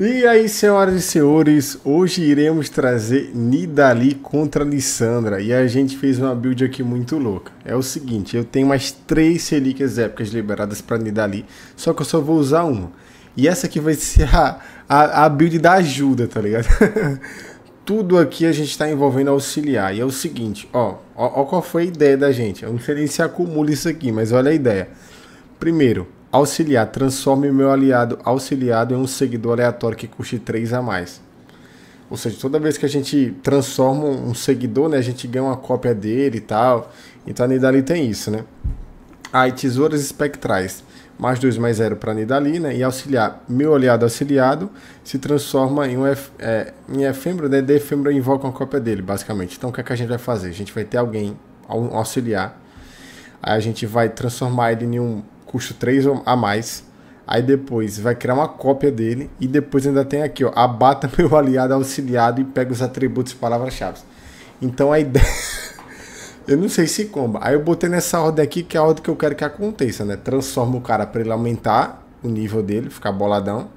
E aí, senhoras e senhores, hoje iremos trazer Nidali contra Lissandra e a gente fez uma build aqui muito louca. É o seguinte, eu tenho mais três relíquias épicas liberadas para Nidali, só que eu só vou usar uma. E essa aqui vai ser a, a, a build da ajuda, tá ligado? Tudo aqui a gente está envolvendo auxiliar. E é o seguinte, ó, ó, ó qual foi a ideia da gente. Eu não sei nem se acumula isso aqui, mas olha a ideia. Primeiro, Auxiliar. Transforme meu aliado auxiliado em um seguidor aleatório que custe 3 a mais. Ou seja, toda vez que a gente transforma um seguidor, né, a gente ganha uma cópia dele e tal. Então a Nidali tem isso, né? Aí, tesouras espectrais. Mais 2 mais 0 para Nidali, né? E auxiliar. Meu aliado auxiliado se transforma em um é, em efêmero, né? De efêmero invoca uma cópia dele, basicamente. Então o que, é que a gente vai fazer? A gente vai ter alguém, um auxiliar. Aí a gente vai transformar ele em um custo 3 a mais. Aí depois vai criar uma cópia dele. E depois ainda tem aqui, ó. Abata meu aliado auxiliado e pega os atributos e palavras-chave. Então a ideia. eu não sei se comba. Aí eu botei nessa ordem aqui, que é a ordem que eu quero que aconteça, né? Transforma o cara para ele aumentar o nível dele, ficar boladão.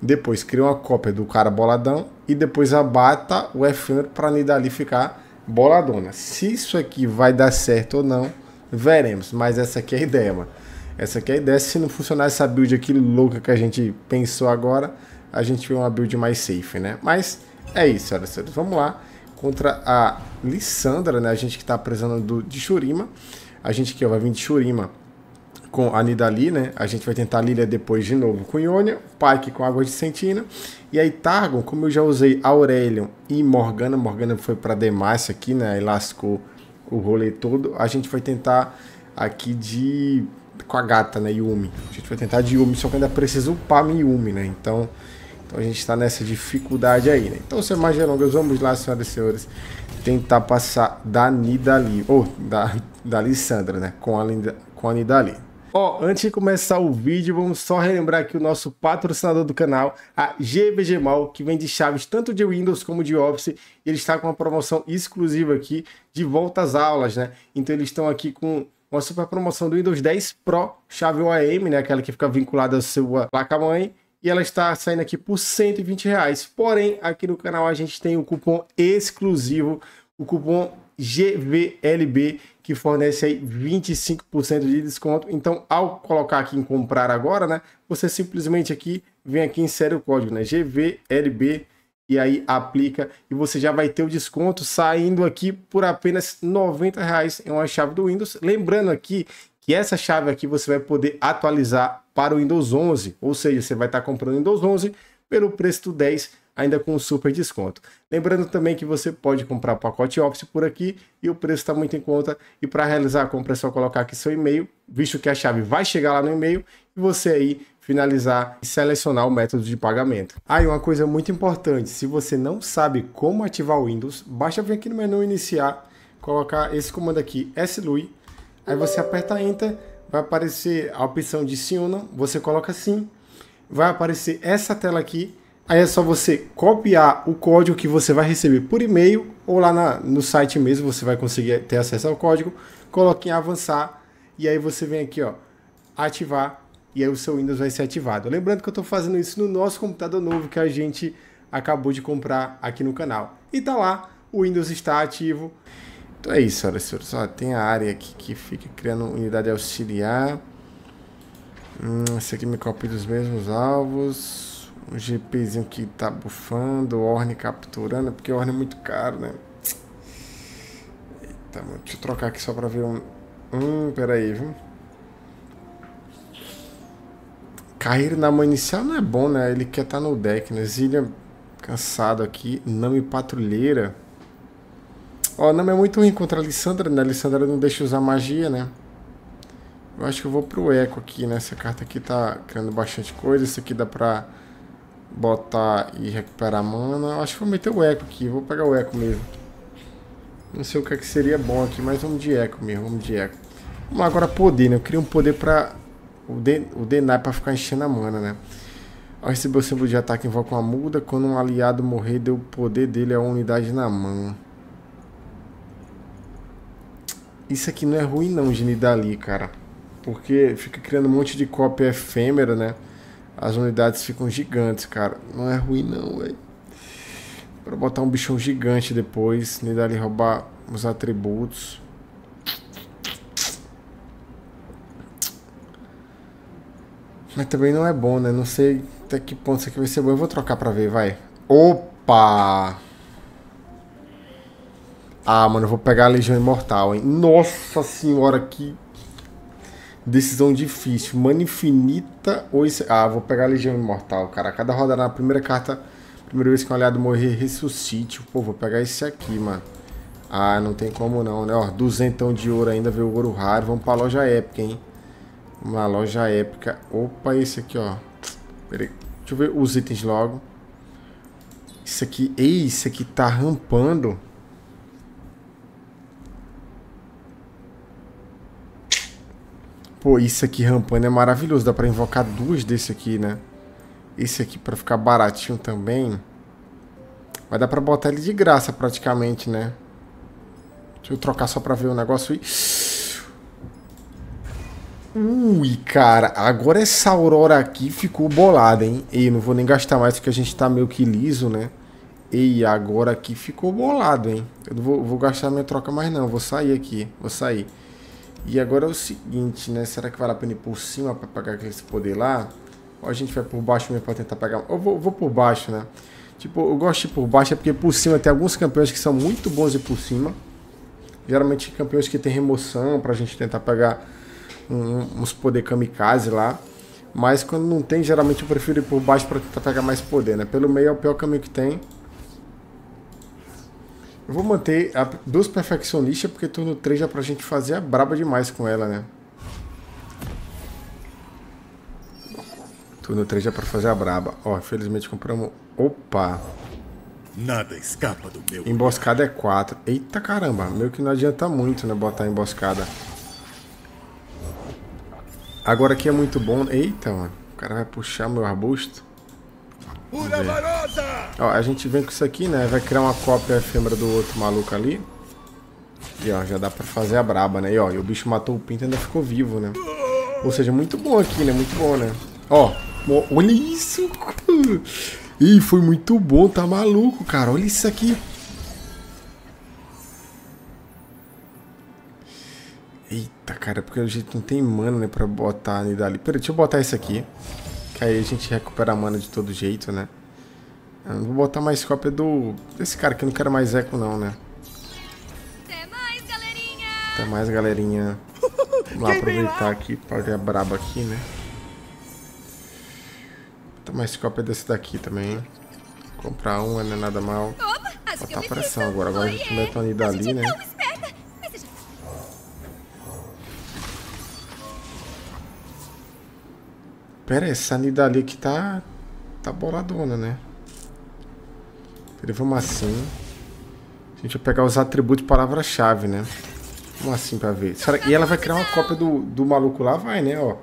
Depois cria uma cópia do cara boladão. E depois abata o efêmero para Nidali ficar boladona. Se isso aqui vai dar certo ou não, veremos. Mas essa aqui é a ideia, mano. Essa aqui é a ideia. Se não funcionar essa build aqui louca que a gente pensou agora, a gente vê uma build mais safe, né? Mas é isso, senhoras e Vamos lá. Contra a Lissandra, né? A gente que tá precisando de Shurima. A gente aqui ó, vai vir de Shurima com a Nidali, né? A gente vai tentar Lilia depois de novo com Ionia, Pike com Água de Sentina. E aí Targon, como eu já usei Aurelion e Morgana, Morgana foi para Demacia aqui, né? E lascou o rolê todo. A gente vai tentar aqui de com a gata, né, Yumi. A gente vai tentar de Yumi, só que ainda precisa upar minha Yumi, né? Então, então a gente está nessa dificuldade aí, né? Então, sem mais delongas, vamos lá, senhoras e senhores, tentar passar da Nidali, ou da, da Lissandra, né? Com a, com a Nidali. Ó, oh, antes de começar o vídeo, vamos só relembrar aqui o nosso patrocinador do canal, a GVG Mal, que vende chaves tanto de Windows como de Office. Ele está com uma promoção exclusiva aqui de volta às aulas, né? Então eles estão aqui com uma super promoção do Windows 10 Pro, chave OAM, né, aquela que fica vinculada à sua placa-mãe, e ela está saindo aqui por 120 reais. Porém, aqui no canal a gente tem o cupom exclusivo, o cupom GVLB, que fornece aí 25% de desconto. Então, ao colocar aqui em comprar agora, né, você simplesmente aqui vem aqui insere o código, né, GVLB e aí aplica e você já vai ter o desconto saindo aqui por apenas 90 reais em uma chave do Windows. Lembrando aqui que essa chave aqui você vai poder atualizar para o Windows 11, ou seja, você vai estar comprando o Windows 11 pelo preço do 10 ainda com super desconto. Lembrando também que você pode comprar o pacote Office por aqui e o preço está muito em conta. E para realizar a compra é só colocar aqui seu e-mail, visto que a chave vai chegar lá no e-mail e você aí finalizar e selecionar o método de pagamento. Ah, e uma coisa muito importante, se você não sabe como ativar o Windows, basta vir aqui no menu iniciar, colocar esse comando aqui, slui, aí você aperta Enter, vai aparecer a opção de Siuna, você coloca sim, vai aparecer essa tela aqui, aí é só você copiar o código que você vai receber por e-mail ou lá na, no site mesmo você vai conseguir ter acesso ao código, coloque em avançar e aí você vem aqui ó, ativar e aí o seu Windows vai ser ativado. Lembrando que eu estou fazendo isso no nosso computador novo que a gente acabou de comprar aqui no canal. E tá lá, o Windows está ativo. Então é isso, olha senhores. Ó, tem a área aqui que fica criando unidade auxiliar. Hum, esse aqui me copia dos mesmos alvos. Um GPzinho que tá bufando, Orne capturando, porque Orne é muito caro, né? Eita, deixa eu trocar aqui só pra ver um. Hum, peraí, viu? Cair na mão inicial não é bom, né? Ele quer estar tá no deck, né? Zilha cansado aqui. Nami patrulheira. Ó, Nami é muito ruim contra a Alessandra, né? A Alessandra não deixa usar magia, né? Eu acho que eu vou pro Eco aqui, né? Essa carta aqui tá criando bastante coisa. Isso aqui dá pra botar e recuperar mana. Eu acho que vou meter o Eco aqui. Vou pegar o Eco mesmo. Não sei o que, é que seria bom aqui, mas vamos de Eco mesmo. Vamos de Eco. Vamos agora poder, né? Eu queria um poder pra o, de, o Denai pra ficar enchendo a mana, né? Ao receber o símbolo de ataque, invoca uma muda. Quando um aliado morrer, deu o poder dele a unidade na mão. Isso aqui não é ruim não, de Nidali, cara. Porque fica criando um monte de cópia efêmera, né? as unidades ficam gigantes, cara. Não é ruim não, velho. Pra botar um bichão gigante depois, Nidali roubar os atributos. Mas também não é bom, né? Não sei até que ponto isso aqui vai ser bom. Eu vou trocar pra ver, vai. Opa! Ah, mano, eu vou pegar a Legião Imortal, hein? Nossa senhora, que decisão difícil. Mana infinita ou... Isso... Ah, vou pegar a Legião Imortal, cara. Cada rodada na primeira carta... Primeira vez que um aliado morrer, ressuscite. Pô, vou pegar esse aqui, mano. Ah, não tem como não, né? Ó, duzentão de ouro ainda, veio o ouro raro. Vamos pra loja épica, hein? Uma loja épica. Opa, esse aqui, ó. Pera aí. Deixa eu ver os itens logo. Isso aqui... Ei, isso aqui tá rampando... Pô, isso aqui rampando é maravilhoso. Dá pra invocar duas desse aqui, né? Esse aqui pra ficar baratinho também. Vai dar pra botar ele de graça praticamente, né? Deixa eu trocar só pra ver o negócio aí. Ui, cara, agora essa aurora aqui ficou bolada, hein? E não vou nem gastar mais porque a gente tá meio que liso, né? E agora aqui ficou bolado, hein? Eu não vou, vou gastar minha troca mais não, vou sair aqui, vou sair. E agora é o seguinte, né? Será que vale a pena ir por cima para pegar aquele poder lá? Ou a gente vai por baixo mesmo para tentar pegar... Eu vou, vou por baixo, né? Tipo, eu gosto de ir por baixo é porque por cima tem alguns campeões que são muito bons de ir por cima. Geralmente campeões que tem remoção pra gente tentar pegar um, uns poder kamikaze lá. Mas quando não tem, geralmente eu prefiro ir por baixo para tentar pegar mais poder, né? Pelo meio é o pior caminho que tem. Eu vou manter a dos perfeccionistas, porque turno 3 já pra gente fazer a braba demais com ela, né? Turno 3 já pra fazer a braba. Ó, infelizmente compramos... Opa! Nada escapa do meu. Emboscada é 4. Eita caramba, meio que não adianta muito, né, botar emboscada. Agora aqui é muito bom... Eita, mano. O cara vai puxar meu arbusto. Ó, a gente vem com isso aqui, né? Vai criar uma cópia efêmera do outro maluco ali. E ó, já dá pra fazer a braba, né? E ó, e o bicho matou o pinto e ainda ficou vivo, né? Ou seja, muito bom aqui, né? Muito bom, né? Ó, olha isso! Ih, foi muito bom, tá maluco, cara. Olha isso aqui. Cara, porque a gente não tem mana, né, pra botar ali dali. Peraí, deixa eu botar isso aqui. Que aí a gente recupera a mana de todo jeito, né? Eu não vou botar mais cópia do... Desse cara que eu não quero mais eco não, né? Até mais, galerinha! Até mais, galerinha. Vamos lá aproveitar aqui para ver a braba aqui, né? Botar mais cópia desse daqui também. Comprar uma não é nada mal. Botar pressão agora. Agora a gente mete uma unidade ali, né? Pera aí, essa Nidali aqui tá... Tá boladona, né? Vamos assim. A gente vai pegar os atributos palavra-chave, né? Vamos assim pra ver. E ela vai criar uma cópia do, do maluco lá? Vai, né? Ó.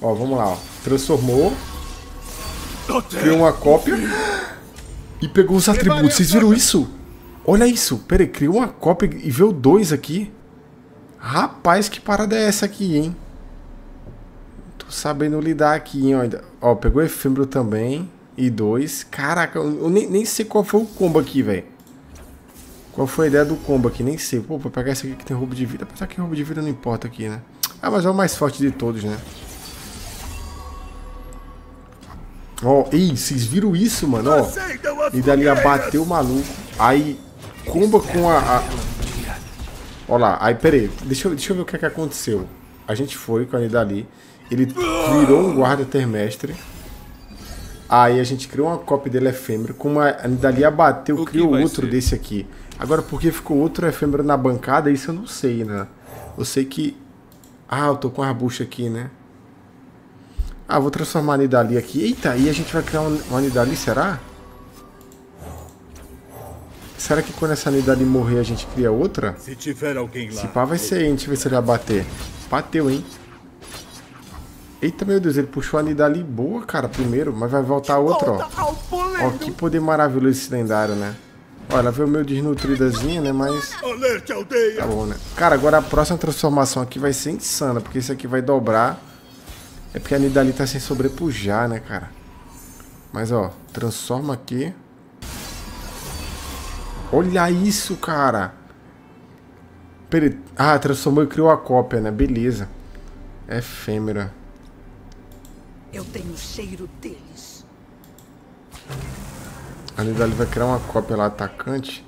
Ó, vamos lá, ó. Transformou. Criou uma cópia. E pegou os atributos. Vocês viram isso? Olha isso. Pera aí, criou uma cópia e veio dois aqui. Rapaz, que parada é essa aqui, hein? Sabendo lidar aqui, hein? Ó, pegou efêmero também. E dois. Caraca, eu nem, nem sei qual foi o combo aqui, velho. Qual foi a ideia do combo aqui? Nem sei. Pô, vou pegar esse aqui que tem roubo de vida. Apesar que roubo de vida não importa aqui, né? Ah, mas é o mais forte de todos, né? Ó, oh, ei, vocês viram isso, mano? Ó, e dali abateu o maluco. Aí, comba com a... a... Ó lá, aí, peraí. Deixa eu, deixa eu ver o que, é que aconteceu. A gente foi com a Nidali. Ele virou um guarda termestre. Aí a gente criou uma cópia dele efêmero. Como a dali abateu, criou outro ser? desse aqui. Agora, porque ficou outro efêmero na bancada, isso eu não sei, né? Eu sei que... Ah, eu tô com a arbusto aqui, né? Ah, vou transformar a Nidali aqui. Eita, aí a gente vai criar uma Nidali, será? Será que quando essa Nidali morrer a gente cria outra? Se tiver alguém lá... Se pá vai ser, a gente ver se ele vai bater. Bateu, hein? Eita, meu Deus, ele puxou a Nidali boa, cara, primeiro, mas vai voltar outra, ó. Ó, que poder maravilhoso esse lendário, né? Ó, ela veio meio desnutridazinha, né, mas... Tá bom, né? Cara, agora a próxima transformação aqui vai ser insana, porque esse aqui vai dobrar É porque a Nidali tá sem sobrepujar, né, cara? Mas, ó, transforma aqui. Olha isso, cara. Peraí. Ah, transformou e criou a cópia, né? Beleza. Efêmera. Eu tenho o cheiro deles. A Nidali vai criar uma cópia lá, atacante.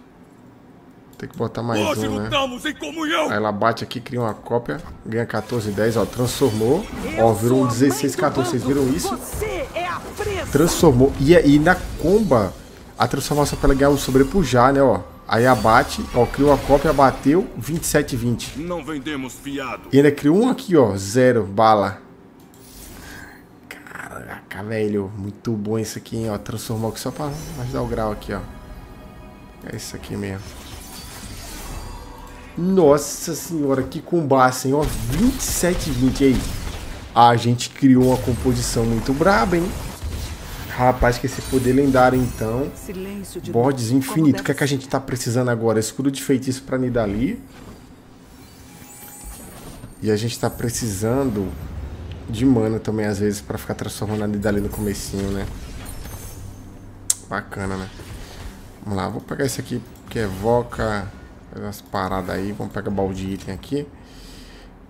Tem que botar mais Hoje um, né? lutamos em comunhão! Aí ela bate aqui, cria uma cópia, ganha 14, 10, ó, transformou. Eu Ó, virou um a 16, mãe do 14, vocês viram isso? Você é a presa. Transformou. E aí na comba, a transformação pra ela ganhar o sobrepujar, né, ó. Aí abate, ó, criou a cópia, bateu, 27, 20. Não vendemos fiado. E ainda criou um aqui, ó, zero, bala. Caraca, velho, muito bom isso aqui, hein, ó. Transformou aqui só pra ajudar o grau aqui, ó. É isso aqui mesmo. Nossa senhora, que combate, hein, ó. 27, 20 aí. A gente criou uma composição muito braba, hein. Rapaz, que esse poder lendário, então. De Bordes infinito. O que é que a gente tá precisando agora? Escudo de feitiço pra Nidali. E a gente tá precisando de mana também, às vezes, pra ficar transformando a Nidali no comecinho, né? Bacana, né? Vamos lá, vou pegar esse aqui que evoca faz umas paradas aí. Vamos pegar balde item aqui.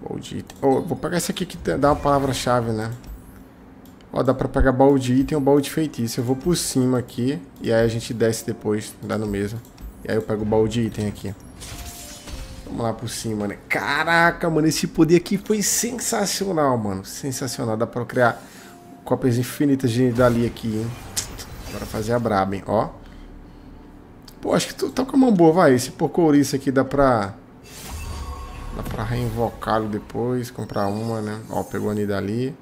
Balde item. Oh, vou pegar esse aqui que dá uma palavra-chave, né? Ó, dá pra pegar baú de item ou baú de feitiço. Eu vou por cima aqui e aí a gente desce depois, dá no mesmo. E aí eu pego o baú de item aqui. Vamos lá por cima, né? Caraca, mano, esse poder aqui foi sensacional, mano. Sensacional. Dá pra criar cópias infinitas de dali aqui, hein? Bora fazer a braba, hein? Ó. Pô, acho que tu tá com a mão boa, vai. Esse porcouriço aqui dá pra... Dá pra reinvocá-lo depois, comprar uma, né? Ó, pegou a Nidali.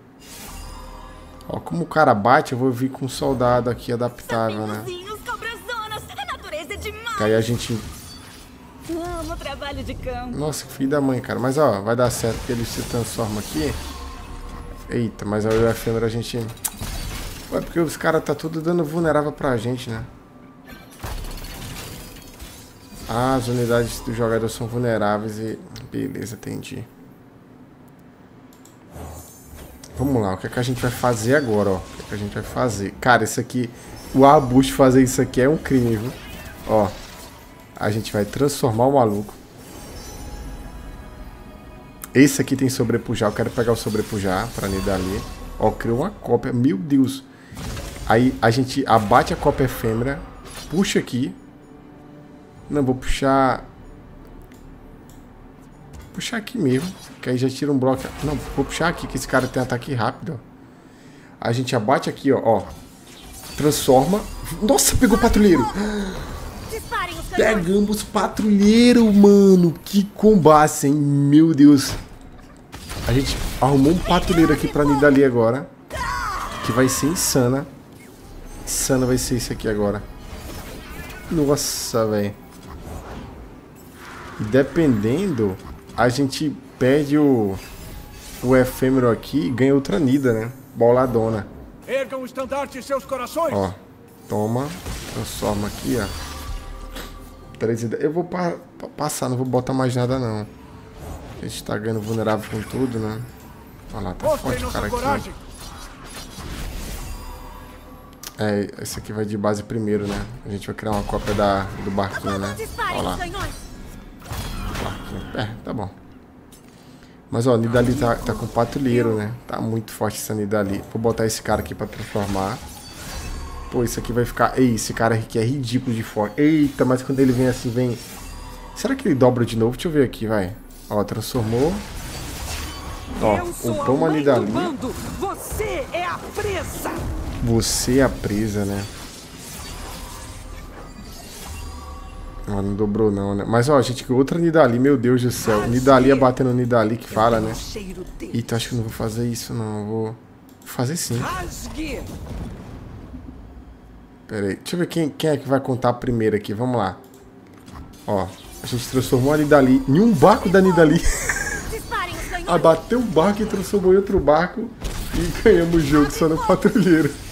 Ó, como o cara bate, eu vou vir com um soldado aqui adaptável, né? É. Que aí a gente... Trabalho de campo. Nossa, que filho da mãe, cara. Mas, ó, vai dar certo porque ele se transforma aqui. Eita, mas aí o efêmero a gente... Ué, porque os caras tá tudo dando vulnerável pra gente, né? Ah, as unidades do jogador são vulneráveis e... Beleza, entendi. Vamos lá, o que é que a gente vai fazer agora, ó? O que é que a gente vai fazer? Cara, isso aqui... O Arbusto fazer isso aqui é um crime, viu? Ó, a gente vai transformar o maluco. Esse aqui tem sobrepujar, eu quero pegar o sobrepujar pra Nidali. Ó, criou uma cópia, meu Deus. Aí a gente abate a cópia efêmera, puxa aqui. Não, vou puxar... Puxar aqui mesmo, que aí já tira um bloco. Não, vou puxar aqui, que esse cara tem ataque rápido. A gente abate aqui, ó, ó. Transforma. Nossa, pegou o patrulheiro. Pegamos patrulheiro, mano. Que combate, hein? Meu Deus. A gente arrumou um patrulheiro aqui pra Nidali agora. Que vai ser insana. Insana vai ser esse aqui agora. Nossa, velho. E dependendo, a gente perde o, o efêmero aqui e ganha outra Nida, né? Boladona. Ergam o estandarte seus corações! Ó, toma, transforma aqui, ó. 3 10. Eu vou pa pa- passar, não vou botar mais nada não. A gente tá ganhando vulnerável com tudo, né? Olha lá, tá forte o cara aqui. É, esse aqui vai de base primeiro, né? A gente vai criar uma cópia da, do barquinho, né? Olha lá, barquinho. É, tá bom. Mas ó, Nidali tá, tá com patrulheiro, né? Tá muito forte essa Nidali. Vou botar esse cara aqui pra transformar. Pô, isso aqui vai ficar... Ei, esse cara aqui é ridículo de forte. Eita, mas quando ele vem assim, vem... Será que ele dobra de novo? Deixa eu ver aqui, vai. Ó, transformou. Ó, Eu sou upou a uma mãe do Nidali. bando. Você é a presa. Você é a presa, né? Ó, não dobrou não, né? Mas ó, gente, que outra Nidali, meu Deus do céu. Nidali ia batendo Nidali que fala, né? O. Eita, acho que eu não vou fazer isso não. Eu vou fazer sim. Pera aí. Deixa eu ver quem, quem é que vai contar primeiro aqui. Vamos lá. Ó, a gente transformou a Nidali em um barco da Nidali. Abateu um barco e transformou em outro barco. E ganhamos o jogo só no patrulheiro.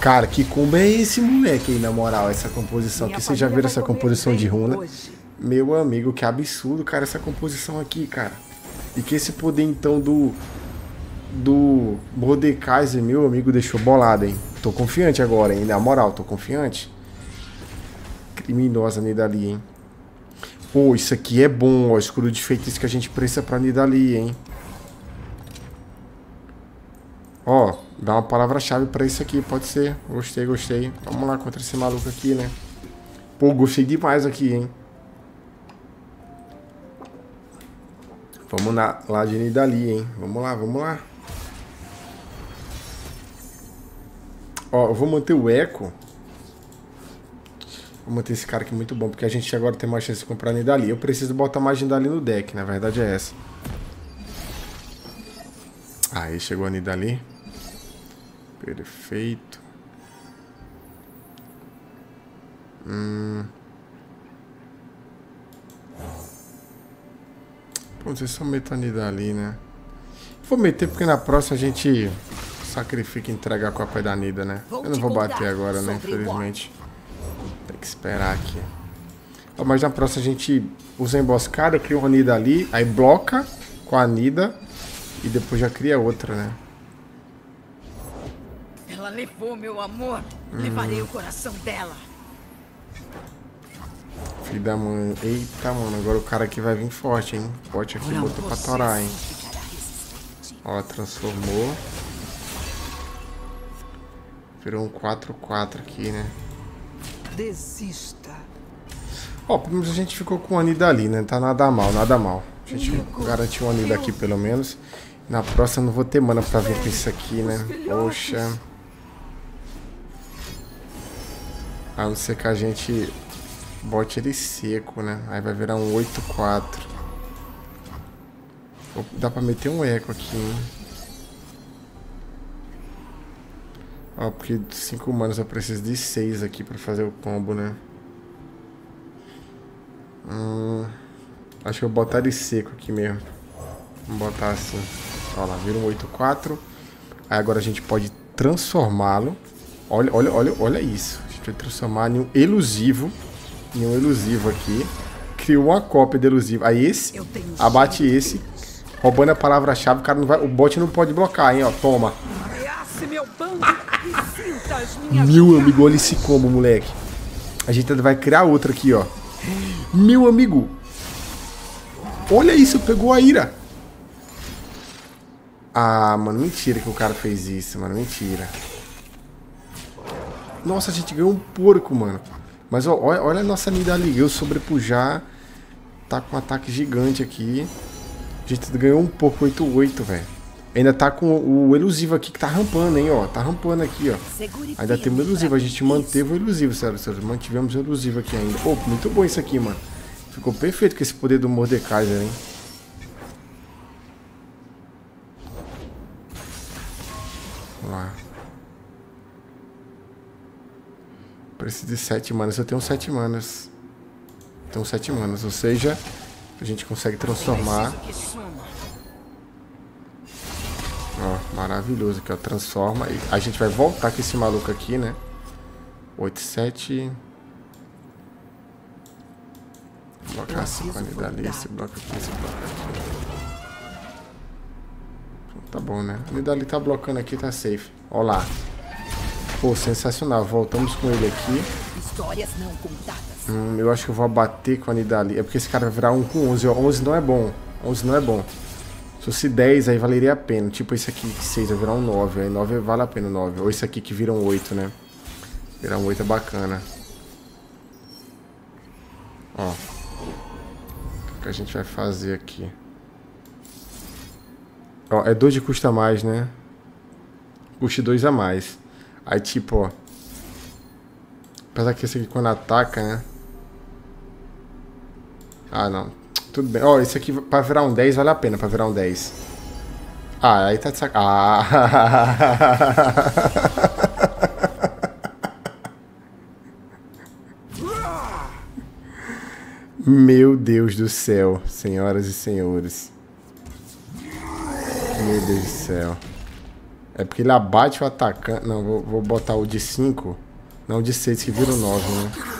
Cara, que combo é esse moleque aí, na moral, essa composição aqui. Vocês já viram essa composição de runa? hoje. Meu amigo, que absurdo, cara, essa composição aqui, cara. E que esse poder então do do Mordekaiser, meu amigo, deixou bolado, hein? Tô confiante agora, hein? Na moral, tô confiante. Criminosa Nidali, hein? Pô, isso aqui é bom, ó. Escudo de feitiço que a gente precisa pra Nidali, hein? Ó, dá uma palavra-chave pra isso aqui, pode ser. Gostei, gostei. Vamos lá contra esse maluco aqui, né? Pô, gostei demais aqui, hein? Vamos na, lá de Nidali, hein? Vamos lá, vamos lá. Ó, eu vou manter o Eco. Vou manter esse cara aqui muito bom, porque a gente agora tem mais chance de comprar Nidali. Eu preciso botar mais Nidali no deck, na verdade é essa. Aí chegou a Nidali. Perfeito. Hum. Pô, vocês só metam a Nidali, né? Vou meter porque na próxima a gente sacrifica e entrega a Copa da Nida, né? Eu não vou bater agora, né? Infelizmente. Tem que esperar aqui. mas na próxima a gente usa a emboscada, cria uma Nida ali, aí bloca com a Nida e depois já cria outra, né? Ela levou meu amor. Hum. Levarei o coração dela. Filho da mãe. Eita, mano. Agora o cara aqui vai vir forte, hein? Forte aqui, botou pra torar, hein? Ó, transformou. Virou um 4-4 aqui, né? Desista. Ó, pelo menos a gente ficou com o Anida ali, né? Tá nada mal, nada mal. A gente garantiu o Anida aqui, pelo menos. Na próxima não vou ter mana pra vir com isso aqui, né? Poxa. A não ser que a gente bote ele seco, né? Aí vai virar um 8-4. Dá pra meter um eco aqui, hein? Ó, porque 5 humanos eu preciso de 6 aqui pra fazer o combo, né? Hum, acho que eu vou botar ele seco aqui mesmo. Vamos botar assim. Ó lá, vira um 8-4. Aí agora a gente pode transformá-lo. Olha, olha, olha, olha isso. A gente vai transformar em um elusivo. Em um elusivo aqui. Criou uma cópia de elusivo. Aí esse, abate esse. Roubando a palavra-chave, o cara não vai. O bot não pode blocar, hein, ó. Toma. Meu meu amigo, olha esse combo, moleque. A gente vai criar outra aqui, ó. Meu amigo. Olha isso, pegou a ira. Ah, mano, mentira que o cara fez isso, mano. Mentira. Nossa, a gente ganhou um porco, mano. Mas ó, olha, olha a nossa Nida ali. Eu sobrepujar. Tá com um ataque gigante aqui. A gente ganhou um porco 8-8, velho. Ainda tá com o elusivo aqui que tá rampando, hein, ó. Tá rampando aqui, ó. Ainda tem o elusivo. A gente manteve o elusivo, sério, sério. Mantivemos o elusivo aqui ainda. Pô, muito bom isso aqui, mano. Ficou perfeito com esse poder do Mordekaiser, hein. Vamos lá. Preciso de 7 manas. Eu tenho 7 manas. Tenho 7 manas. Ou seja, a gente consegue transformar Ó, maravilhoso aqui, ó. Transforma. E a gente vai voltar com esse maluco aqui, né? 8, 7. Blocar essa qualidade ali, esse bloco aqui, esse bloco aqui. Tá bom, né? A Nidali tá blocando aqui, tá safe. Ó lá. Pô, sensacional. Voltamos com ele aqui. Histórias não contadas. Hum, eu acho que eu vou abater com a Nidali. É porque esse cara vai virar 1 com 11. Ó, 11 não é bom. 11 não é bom. Se fosse 10, aí valeria a pena. Tipo esse aqui, 6 vai virar um 9. Aí 9 vale a pena 9. Ou esse aqui que vira um 8, né? Virar um 8 é bacana. Ó. O que a gente vai fazer aqui? Ó, é 2 de custa a mais, né? Custe 2 a mais. Aí tipo, ó. Apesar que esse aqui quando ataca, né? Ah, não. Tudo bem. Ó, oh, esse aqui pra virar um 10 vale a pena pra virar um 10. Ah, aí tá de sac... Ah! Meu Deus do céu, senhoras e senhores. Meu Deus do céu. É porque ele abate o atacante. Não, vou, vou botar o de 5. Não, o de 6 que vira o 9, né?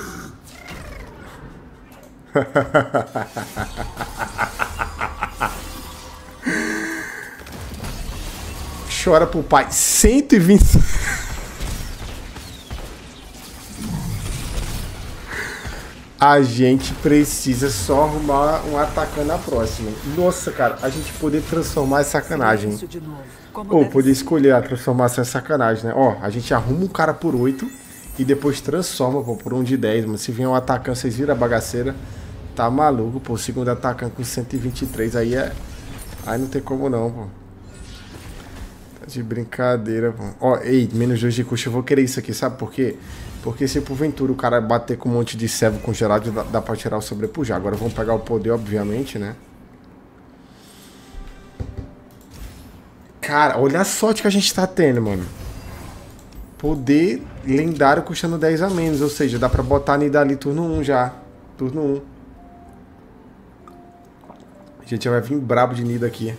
Chora pro pai. 120. A gente precisa só arrumar um atacante na próxima. Nossa, cara, a gente poder transformar é sacanagem. Ou poder escolher a transformação é sacanagem, né? Ó, a gente arruma um cara por 8 e depois transforma, pô, por um de 10, mano. Se vier um atacante, vocês viram a bagaceira. Tá maluco, pô. Segundo atacante com 123, aí é. Aí não tem como não, pô. Tá de brincadeira, pô. Ó, ei, menos 2 de custo, eu vou querer isso aqui, sabe por quê? Porque se porventura o cara bater com um monte de servo congelado, dá, dá pra tirar o sobrepujar. Agora vamos pegar o poder, obviamente, né? Cara, olha a sorte que a gente tá tendo, mano. Poder lendário custando 10 a menos. Ou seja, dá pra botar Nidali turno 1 já. Turno 1. A gente vai vir brabo de Nida aqui.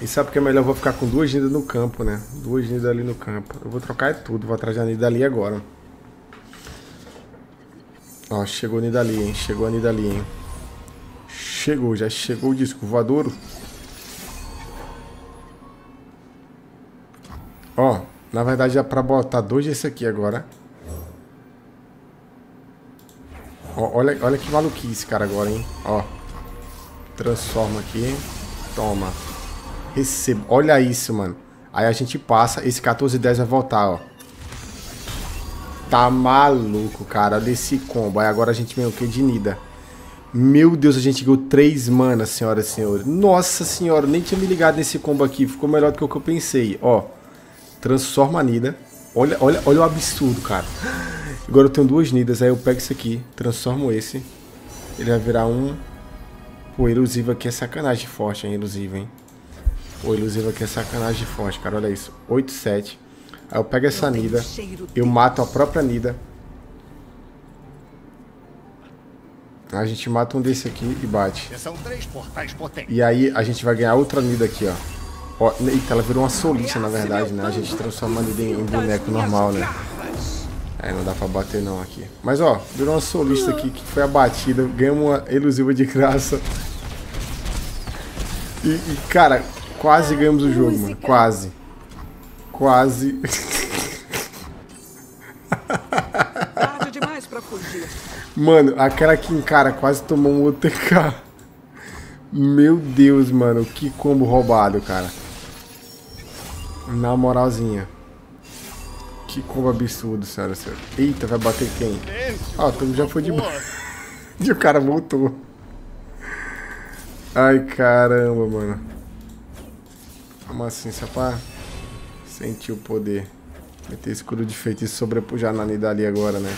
E sabe porque é melhor? Eu vou ficar com duas Nidas no campo, né? Duas Nidas ali no campo. Eu vou trocar é tudo. Vou atrás da Nidali agora. Ó, chegou a Nidali, hein? Chegou a Nidali, hein? Chegou, já chegou o disco voador. Ó, na verdade é pra botar dois desse aqui agora. Ó, olha, olha que maluquice, cara, agora, hein? Ó. Transforma aqui. Toma. Receba. Olha isso, mano. Aí a gente passa. Esse 1410 vai voltar, ó. Tá maluco, cara. Olha esse combo. Aí agora a gente vem o que de Nida. Meu Deus, a gente ganhou 3 manas, senhoras e senhores. Nossa senhora, nem tinha me ligado nesse combo aqui. Ficou melhor do que o que eu pensei. Ó, transforma a Nida. Olha, olha, olha o absurdo, cara. Agora eu tenho duas Nidas. Aí eu pego isso aqui, transformo esse. Ele vai virar um... Pô, elusivo aqui é sacanagem forte, hein? Elusivo, hein? Pô, elusivo aqui é sacanagem forte, cara. Olha isso. 8, 7. Aí eu pego essa Nida. Eu mato a própria Nida. A gente mata um desse aqui e bate. E aí a gente vai ganhar outra Nida aqui, ó. ó eita, ela virou uma solista, na verdade, né? A gente transforma a Nida em, em boneco normal, né? É, não dá pra bater não aqui. Mas ó, virou uma solista aqui que foi abatida. Ganhamos uma elusiva de graça. E, e, cara, quase ganhamos o jogo, mano. Quase. Quase. Tarde demais pra fugir. Mano, aquela que encara quase tomou um OTK. Meu Deus, mano. Que combo roubado, cara. Na moralzinha. Que combo absurdo, sério, sério. Eita, vai bater quem? Ah, já foi de... e o cara voltou. Ai, caramba, mano. Como assim, só pra sentir o poder. Meter escudo de feitiço sobrepujar na Nidali agora, né?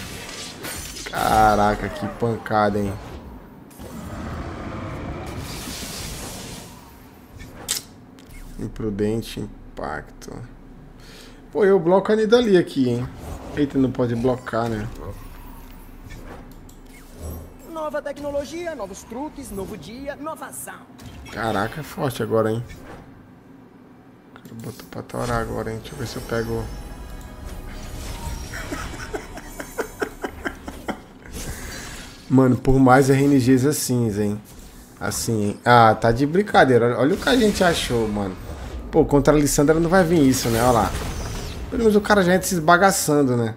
Caraca, que pancada, hein? Imprudente impacto. Pô, eu bloco a Nidali aqui, hein? Eita, não pode blocar, né? Nova tecnologia, novos truques, novo dia, inovação. Caraca, é forte agora, hein? Quero botar pra torar agora, hein? Deixa eu ver se eu pego... Mano, por mais RNGs assim, hein? Assim, hein? Ah, tá de brincadeira. Olha o que a gente achou, mano. Pô, contra a Lissandra não vai vir isso, né? Olha lá. Pelo menos o cara já entra se esbagaçando, né?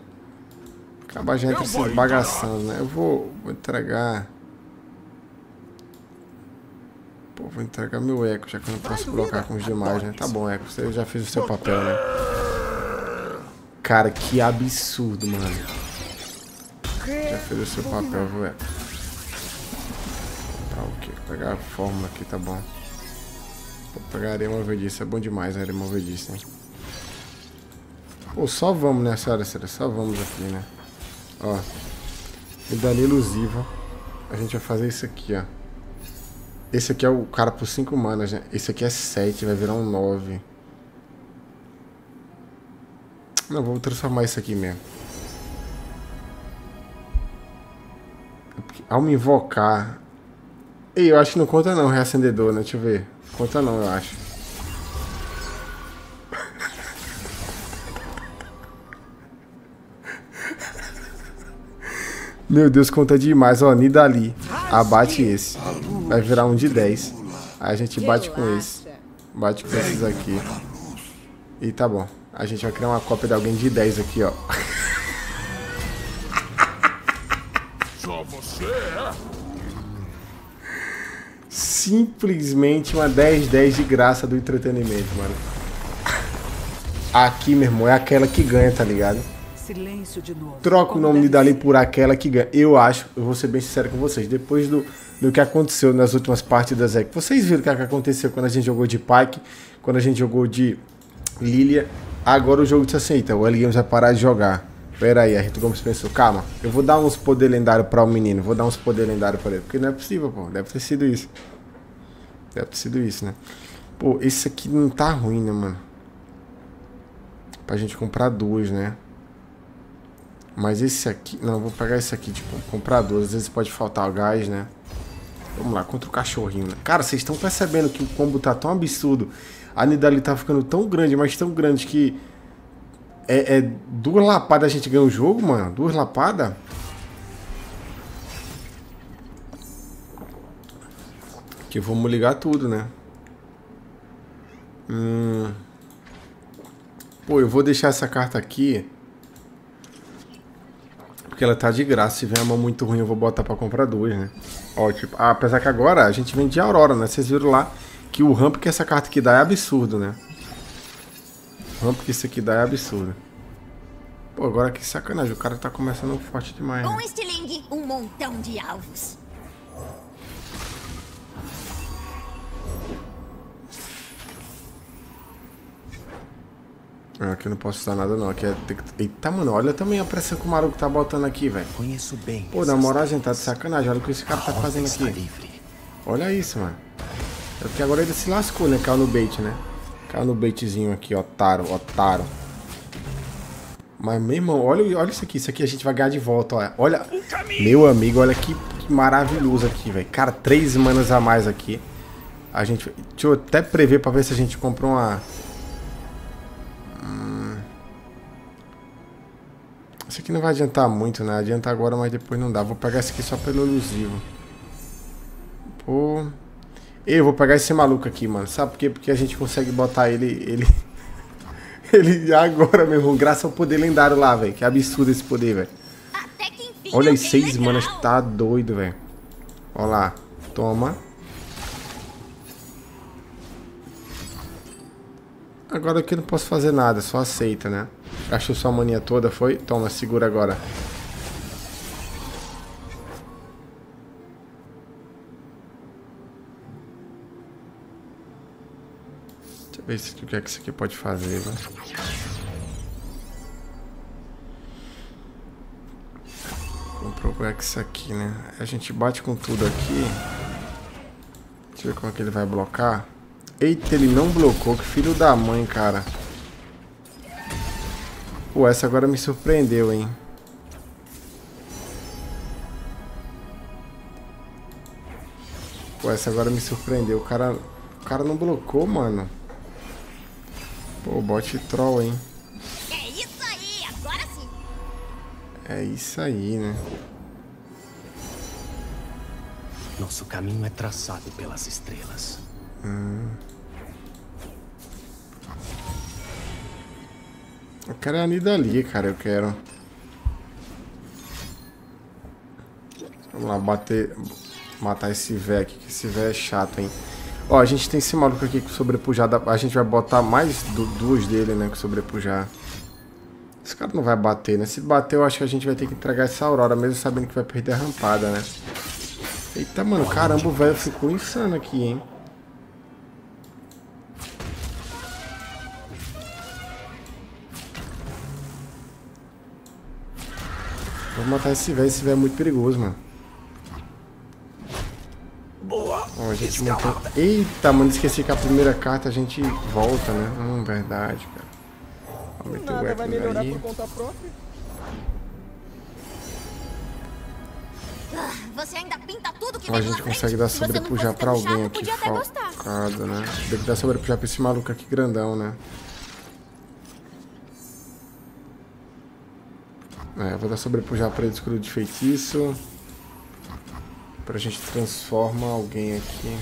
Acaba já entra se esbagaçando, né? Eu vou, vou entregar... Pô, vou entregar meu eco, já que eu não posso colocar com os demais, né? Tá bom, eco, você já fez o seu papel, né? Cara, que absurdo, mano. Já fez o seu papel, viu, eco? Tá, ok. Vou pegar a fórmula aqui, tá bom. Vou pegar areia movediça, é bom demais a areia movediça, hein? Pô, só vamos, né, senhora, senhora? Só vamos aqui, né? Ó. Medalha elusiva. A gente vai fazer isso aqui, ó. Esse aqui é o cara por 5 manas, né? Esse aqui é 7, vai virar um 9. Não, vou transformar isso aqui mesmo. Ao me invocar... Ei, eu acho que não conta não, reacendedor, né? Deixa eu ver. Conta não, eu acho. Meu Deus, conta demais. Ó, Nidali. Abate esse. Vai virar um de 10. Aí a gente bate com esse. Bate com esses aqui. E tá bom. A gente vai criar uma cópia de alguém de 10 aqui, ó. É? Simplesmente uma 10-10 de graça do entretenimento, mano. Aqui, meu irmão, é aquela que ganha, tá ligado? Silêncio de novo. Troca o nome de Dali por aquela que ganha. Eu acho, eu vou ser bem sincero com vocês, depois do, do que aconteceu nas últimas partidas aí, vocês viram o que que aconteceu quando a gente jogou de Pike, quando a gente jogou de Lilia, agora o jogo disse assim, então, o L Games vai parar de jogar. Pera aí, a Rito Gomes pensou, calma, eu vou dar uns poder lendário para o menino, vou dar uns poder lendário para ele, porque não é possível, pô, deve ter sido isso. Deve ter sido isso, né? Pô, esse aqui não tá ruim, né, mano? Pra gente comprar duas, né? Mas esse aqui. Não, vou pegar esse aqui, tipo, comprar duas. Às vezes pode faltar gás, né? Vamos lá, contra o cachorrinho, né? Cara, vocês estão percebendo que o combo tá tão absurdo. A Nidali tá ficando tão grande, mas tão grande que. É, é duas lapadas a gente ganha o jogo, mano? Duas lapadas? Que vamos ligar tudo, né? Hum. Pô, eu vou deixar essa carta aqui. Porque ela tá de graça. Se vier uma muito ruim, eu vou botar pra comprar duas, né? Ó, tipo, ah, apesar que agora a gente vende Aurora, né? Vocês viram lá que o ramp que essa carta aqui dá é absurdo, né? O ramp que isso aqui dá é absurdo. Pô, agora que sacanagem. O cara tá começando forte demais, Com né? estilingue, um montão de alvos. Ah, Aqui eu não posso usar nada não. Aqui é... tem que- Eita, mano. Olha também a pressão que o maluco tá botando aqui, velho. Conheço bem. Pô, na moral, gente, tá de sacanagem. Olha o que esse cara tá fazendo aqui. Olha isso, mano. É porque agora ele se lascou, né? Caiu no bait, né? Caiu no baitzinho aqui, otário, otário. Mas, meu irmão, olha, olha isso aqui. Isso aqui a gente vai ganhar de volta, olha. Olha, meu amigo, olha que, que maravilhoso aqui, velho. Cara, três manas a mais aqui. A gente... Deixa eu até prever pra ver se a gente compra uma... Isso aqui não vai adiantar muito, né? Adianta agora, mas depois não dá. Vou pegar esse aqui só pelo elusivo. Pô. Eu vou pegar esse maluco aqui, mano. Sabe por quê? Porque a gente consegue botar ele. Ele. Ele agora, meu irmão. Graças ao poder lendário lá, velho. Que absurdo esse poder, velho. Olha aí, alguém seis legal. manas. Tá doido, velho. Olha lá. Toma. Agora aqui eu não posso fazer nada. Só aceita, né? Gastou sua mania toda, foi? Toma, segura agora. Deixa eu ver se- o que é que isso aqui pode fazer, velho. Comprou o X aqui, né? A gente bate com tudo aqui. Deixa eu ver como é que ele vai blocar. Eita, ele não blocou. Que filho da mãe, cara. Pô, essa agora me surpreendeu, hein? Pô, essa agora me surpreendeu. O cara, o cara não blocou, mano. Pô, bot troll, hein? É isso aí, agora sim. É isso aí, né? Nosso caminho é traçado pelas estrelas. Eu quero a Nidalee, cara, eu quero. Vamos lá, bater. Matar esse véio aqui, que esse véio é chato, hein? Ó, a gente tem esse maluco aqui com sobrepujada. A gente vai botar mais du- duas dele, né? Com sobrepujar. Esse cara não vai bater, né? Se bater, eu acho que a gente vai ter que entregar essa aurora, mesmo sabendo que vai perder a rampada, né? Eita, mano, caramba, o velho ficou insano aqui, hein? Vou matar esse velho, esse velho é muito perigoso, mano. Boa! Ó, a gente montou... Eita, mano, esqueci que a primeira carta a gente volta, né? Hum, verdade, cara. Vou meter o Nada vai Epic melhorar aí. por conta própria. Você ainda pinta tudo que Ó, a gente consegue frente. dar sobrepujar pra alguém aqui focado, né? Tem que dar sobrepujar pra esse maluco aqui grandão, né? É, vou dar sobrepujar pra ele escudo de feitiço. Pra gente transformar alguém aqui.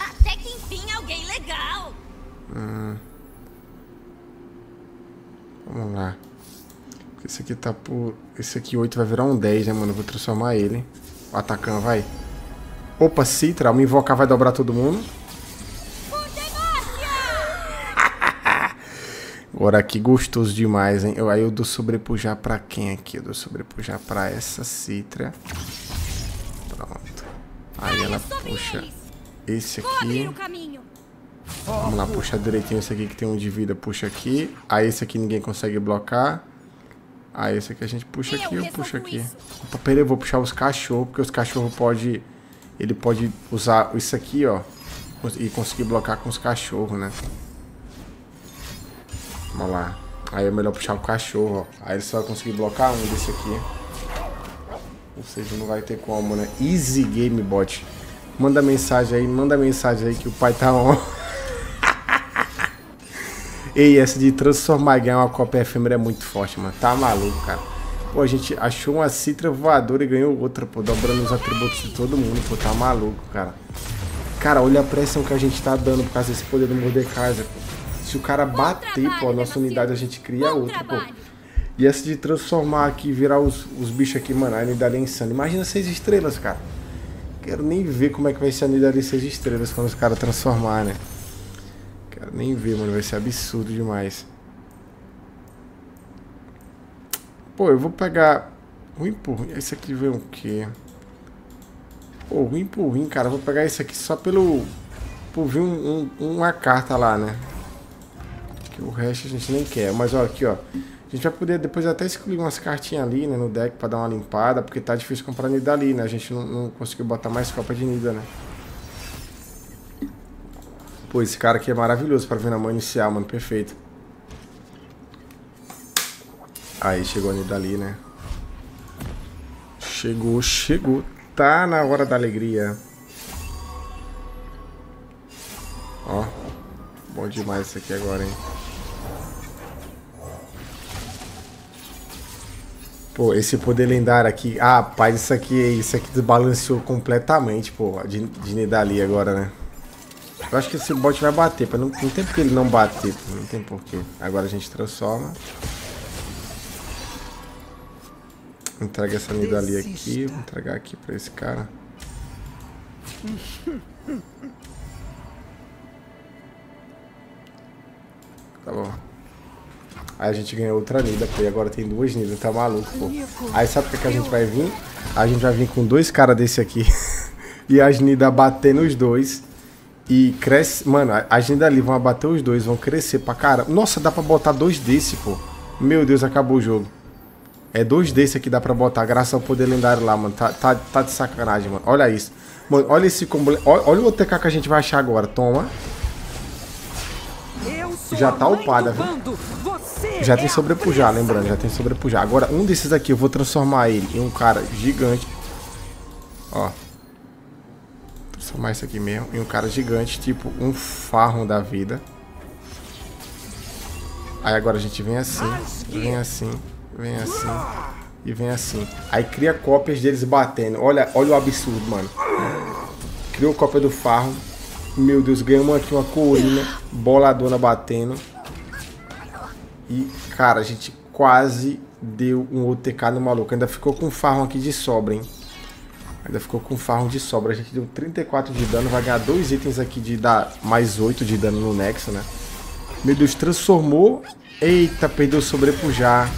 Até que enfim alguém Vamos lá. Esse aqui tá por... Esse aqui 8 vai virar um 10, né, mano? Eu vou transformar ele. O atacante vai. Opa, Citra. Me invocar vai dobrar todo mundo. Agora aqui, gostoso demais, hein? Eu, aí eu dou sobrepujar pra quem aqui? Eu dou sobrepujar pra essa Citra. Pronto. Aí ela puxa esse aqui. Vamos lá, puxa direitinho esse aqui que tem um de vida, puxa aqui. Aí esse aqui ninguém consegue blocar. Aí esse aqui a gente puxa aqui, eu puxo aqui. Opa, peraí, eu vou puxar os cachorros, porque os cachorros pode... Ele pode usar isso aqui, ó. E conseguir blocar com os cachorros, né? Vamos lá. Aí é melhor puxar o cachorro, ó. Aí ele só vai conseguir blocar um desse aqui. Ou seja, não vai ter como, né? Easy Game Bot. Manda mensagem aí, manda mensagem aí que o pai tá on. Ei, essa de transformar e ganhar uma Copa efêmera é muito forte, mano. Tá maluco, cara. Pô, a gente achou uma citra voadora e ganhou outra, pô. Dobrando os atributos de todo mundo, pô. Tá maluco, cara. Cara, olha a pressão que a gente tá dando por causa desse poder do Mordecai, pô. Se o cara bater, pô, a nossa unidade, a gente cria outra, pô. E essa de transformar aqui, virar os, os bichos aqui, mano, a unidade é insana. Imagina seis estrelas, cara. Quero nem ver como é que vai ser a unidade de seis estrelas quando os caras transformar, né? Quero nem ver, mano. Vai ser absurdo demais. Pô, eu vou pegar... Ruim por ruim. Esse aqui vem o quê? Pô, ruim por ruim, cara. Eu vou pegar esse aqui só pelo... Por vir um, um, uma carta lá, né? Que o resto a gente nem quer. Mas, ó, aqui, ó. A gente vai poder depois até excluir umas cartinhas ali, né, no deck pra dar uma limpada, porque tá difícil comprar Nida ali, né? A gente não, não conseguiu botar mais copa de Nida, né? Pô, esse cara aqui é maravilhoso pra ver na mão inicial, mano. Perfeito. Aí, chegou a Nida ali, né? Chegou, chegou. Tá na hora da alegria. Ó. Bom demais isso aqui agora, hein? Pô, esse poder lendário aqui. Ah, pai, isso aqui, isso aqui desbalanceou completamente, pô, de, de Nidali agora, né? Eu acho que esse bot vai bater, pra não, não tem porque ele não bater, pô, não tem porquê. Agora a gente transforma. Entrega essa Nidali aqui, vou entregar aqui pra esse cara. Tá bom. Aí a gente ganhou outra Nida, pô, e agora tem duas Nidas, tá maluco, pô. Aí sabe o que, que a gente vai vir? A gente vai vir com dois caras desse aqui. e as Nidas bater nos dois. E cresce. Mano, as Nidas ali vão abater os dois, vão crescer pra cara. Nossa, dá pra botar dois desse, pô. Meu Deus, acabou o jogo. É dois desse aqui dá pra botar, graças ao poder lendário lá, mano. Tá, tá, tá de sacanagem, mano. Olha isso. Mano, olha esse combo. Olha, olha o OTK que a gente vai achar agora. Toma. Já tá upada, viu? Já tem sobrepujar, lembrando, já tem sobrepujar. Agora, um desses aqui eu vou transformar ele em um cara gigante. Ó. Transformar isso aqui mesmo em um cara gigante, tipo um farro da vida. Aí agora a gente vem assim, vem assim, vem assim e vem assim. Aí cria cópias deles batendo. Olha, olha o absurdo, mano. Criou cópia do farro. Meu Deus, ganhamos aqui uma corina boladona batendo. E, cara, a gente quase deu um OTK no maluco. Ainda ficou com farm aqui de sobra, hein? Ainda ficou com farm de sobra. A gente deu 34 de dano. Vai ganhar dois itens aqui de dar mais 8 de dano no Nexo, né? Meu Deus, transformou. Eita, perdeu sobrepujar.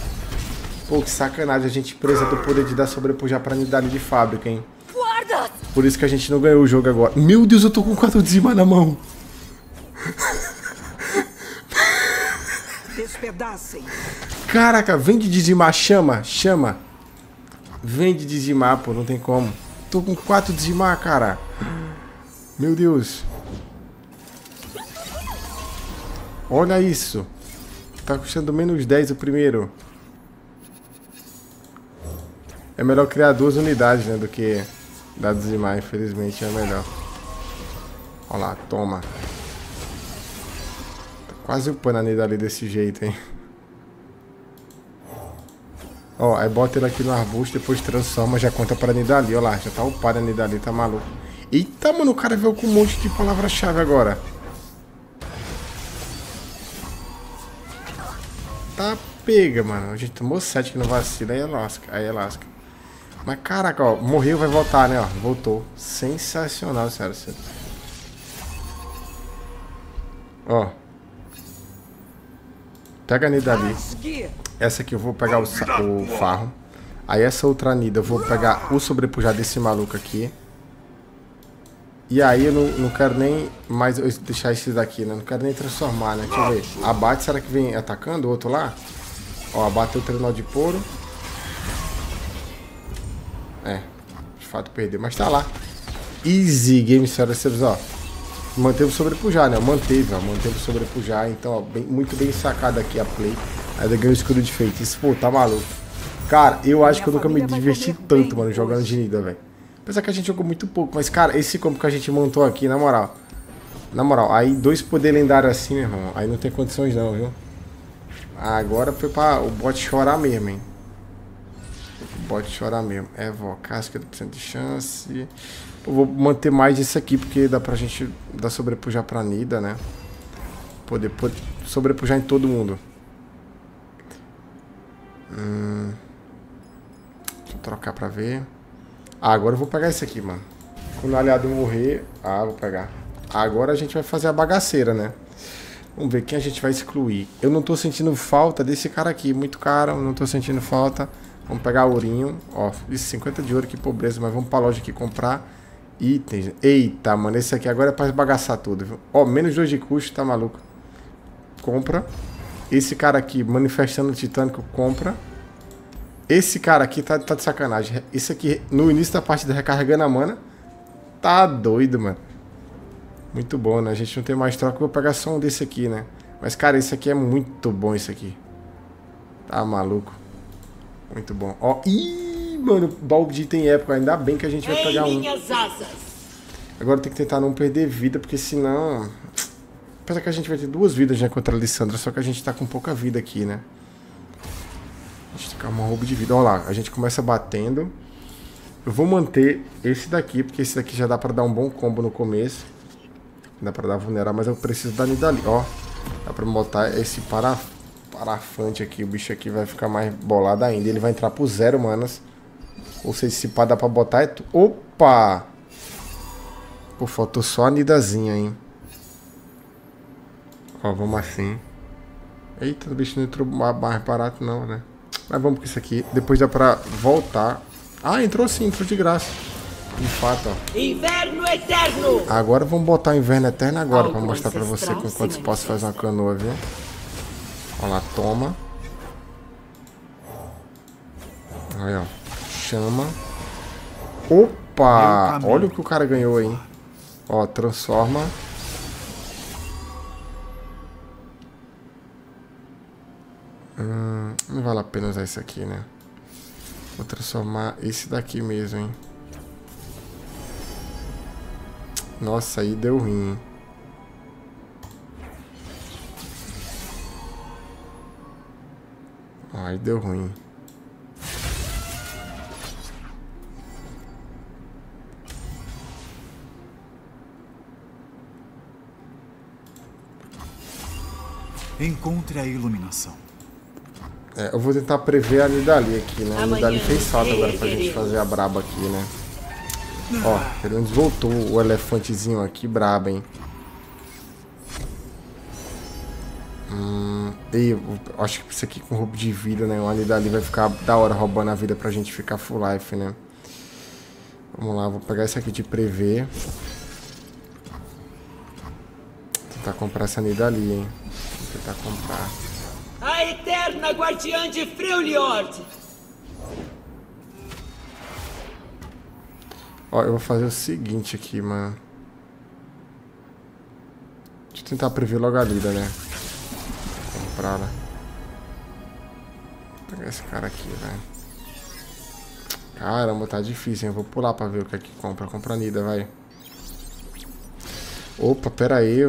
Pô, que sacanagem. A gente presa do poder de dar sobrepujar pra unidade de fábrica, hein? Por isso que a gente não ganhou o jogo agora. Meu Deus, eu tô com 4 dizima na mão. Despedacem. Caraca, vem de dizimar, chama, chama. Vem de dizimar, pô, não tem como. Tô com 4 dizimar, cara. Meu Deus. Olha isso. Tá custando menos 10 o primeiro. É melhor criar duas unidades, né, do que dar dizimar, infelizmente é melhor. Olha lá, toma. Quase a Nida ali desse jeito, hein. Ó, aí bota ele aqui no arbusto, depois transforma, já conta pra Nidali, ó lá, já tá upado a Nidali, tá maluco. Eita, mano, o cara veio com um monte de palavra-chave agora. tá pega, mano. A gente tomou 7 que não vacila, aí é lasca. Aí é lasca. Mas caraca, ó, morreu, vai voltar, né, ó. Voltou. Sensacional, sério. sério. Ó. Pega a Nida ali. Essa aqui eu vou pegar o, o farro. Aí essa outra Nida eu vou pegar o sobrepujar desse maluco aqui. E aí eu não, não quero nem mais deixar esse daqui, né? Não quero nem transformar, né? Deixa eu ver. Abate, será que vem atacando o outro lá? Ó, abateu o trenó de poro. É, de fato perdeu, mas tá lá. Easy Game Services, ó. Manteve o sobrepujar, né? Manteve, ó. Manteve o sobrepujar. Então, ó, bem- muito bem sacado aqui a play. Ainda ganhou o escudo de feitiço. Pô, tá maluco. Cara, eu acho que eu nunca me diverti tanto, mano, jogando de Nida, velho. Apesar que a gente jogou muito pouco. Mas, cara, esse combo que a gente montou aqui, na moral. Na moral, aí dois poder lendários assim, meu irmão. Aí não tem condições não, viu? Agora foi pra o bot chorar mesmo, hein? O bot chorar mesmo. É, vó, casca 50% de chance. Eu vou manter mais isso aqui, porque dá pra gente dar sobrepujar pra Nida, né? Poder, poder sobrepujar em todo mundo. Hum. Deixa eu trocar pra ver. Ah, agora eu vou pegar esse aqui, mano. Quando o aliado morrer... Ah, vou pegar. Agora a gente vai fazer a bagaceira, né? Vamos ver quem a gente vai excluir. Eu não tô sentindo falta desse cara aqui. Muito caro, não tô sentindo falta. Vamos pegar ourinho. Ó, isso, 50 de ouro, que pobreza. Mas vamos pra loja aqui comprar itens. Eita, mano, esse aqui agora é pra esbagaçar tudo, viu? Ó, menos 2 de custo, tá maluco? Compra. Esse cara aqui, manifestando o titânico, compra. Esse cara aqui tá, tá de sacanagem. Esse aqui, no início da partida, recarregando a mana. Tá doido, mano. Muito bom, né? A gente não tem mais troca. Eu vou pegar só um desse aqui, né? Mas, cara, esse aqui é muito bom, esse aqui. Tá maluco. Muito bom. Ó, ih, mano, baú de item épico. Ainda bem que a gente vai pegar um. Agora tem que tentar não perder vida, porque senão... Apesar que a gente vai ter duas vidas, né, contra a Alessandra. Só que a gente tá com pouca vida aqui, né? A gente tá com uma roubo de vida. Olha lá, a gente começa batendo. Eu vou manter esse daqui, porque esse daqui já dá pra dar um bom combo no começo. Dá pra dar vulnerar, mas eu preciso da Nidali. Ó, dá pra botar esse para... parafante aqui. O bicho aqui vai ficar mais bolado ainda. Ele vai entrar pro zero, manas. Ou seja, se pá dá pra botar... É. Opa! Pô, faltou só a Nidazinha, hein? Ó, vamos assim. Eita, o bicho não entrou ma- mais barato não, né? Mas vamos com isso aqui. Depois dá pra voltar. Ah, entrou sim, entrou de graça. De fato, ó. Inverno eterno. Agora vamos botar o inverno eterno agora pra Algo mostrar pra você com quantos posso fazer uma canoa, viu? Olha lá, toma. Aí, ó. Chama. Opa! Olha o que o cara ganhou, hein? Ó, transforma. Hum, não vale a pena usar isso aqui, né? Vou transformar esse daqui mesmo, hein? Nossa, aí deu ruim. Aí deu ruim. Encontre a iluminação. É, eu vou tentar prever a Nidali aqui, né? A Nidali fez salto agora pra gente fazer a braba aqui, né? Ó, pelo menos voltou o elefantezinho aqui, braba, hein? Hum, e eu acho que isso aqui com roubo de vida, né? O Nidali vai ficar da hora roubando a vida pra gente ficar full life, né? Vamos lá, vou pegar esse aqui de prever. Tentar comprar essa Nidali, hein? Tentar comprar. A eterna guardiã de Freljord. Ó, eu vou fazer o seguinte aqui, mano. Deixa eu tentar prever logo a lida, né? Comprar ela. Vou pegar esse cara aqui, velho. Caramba, tá difícil, hein? Eu vou pular pra ver o que é que compra. Compra a Nida, vai. Opa, pera aí.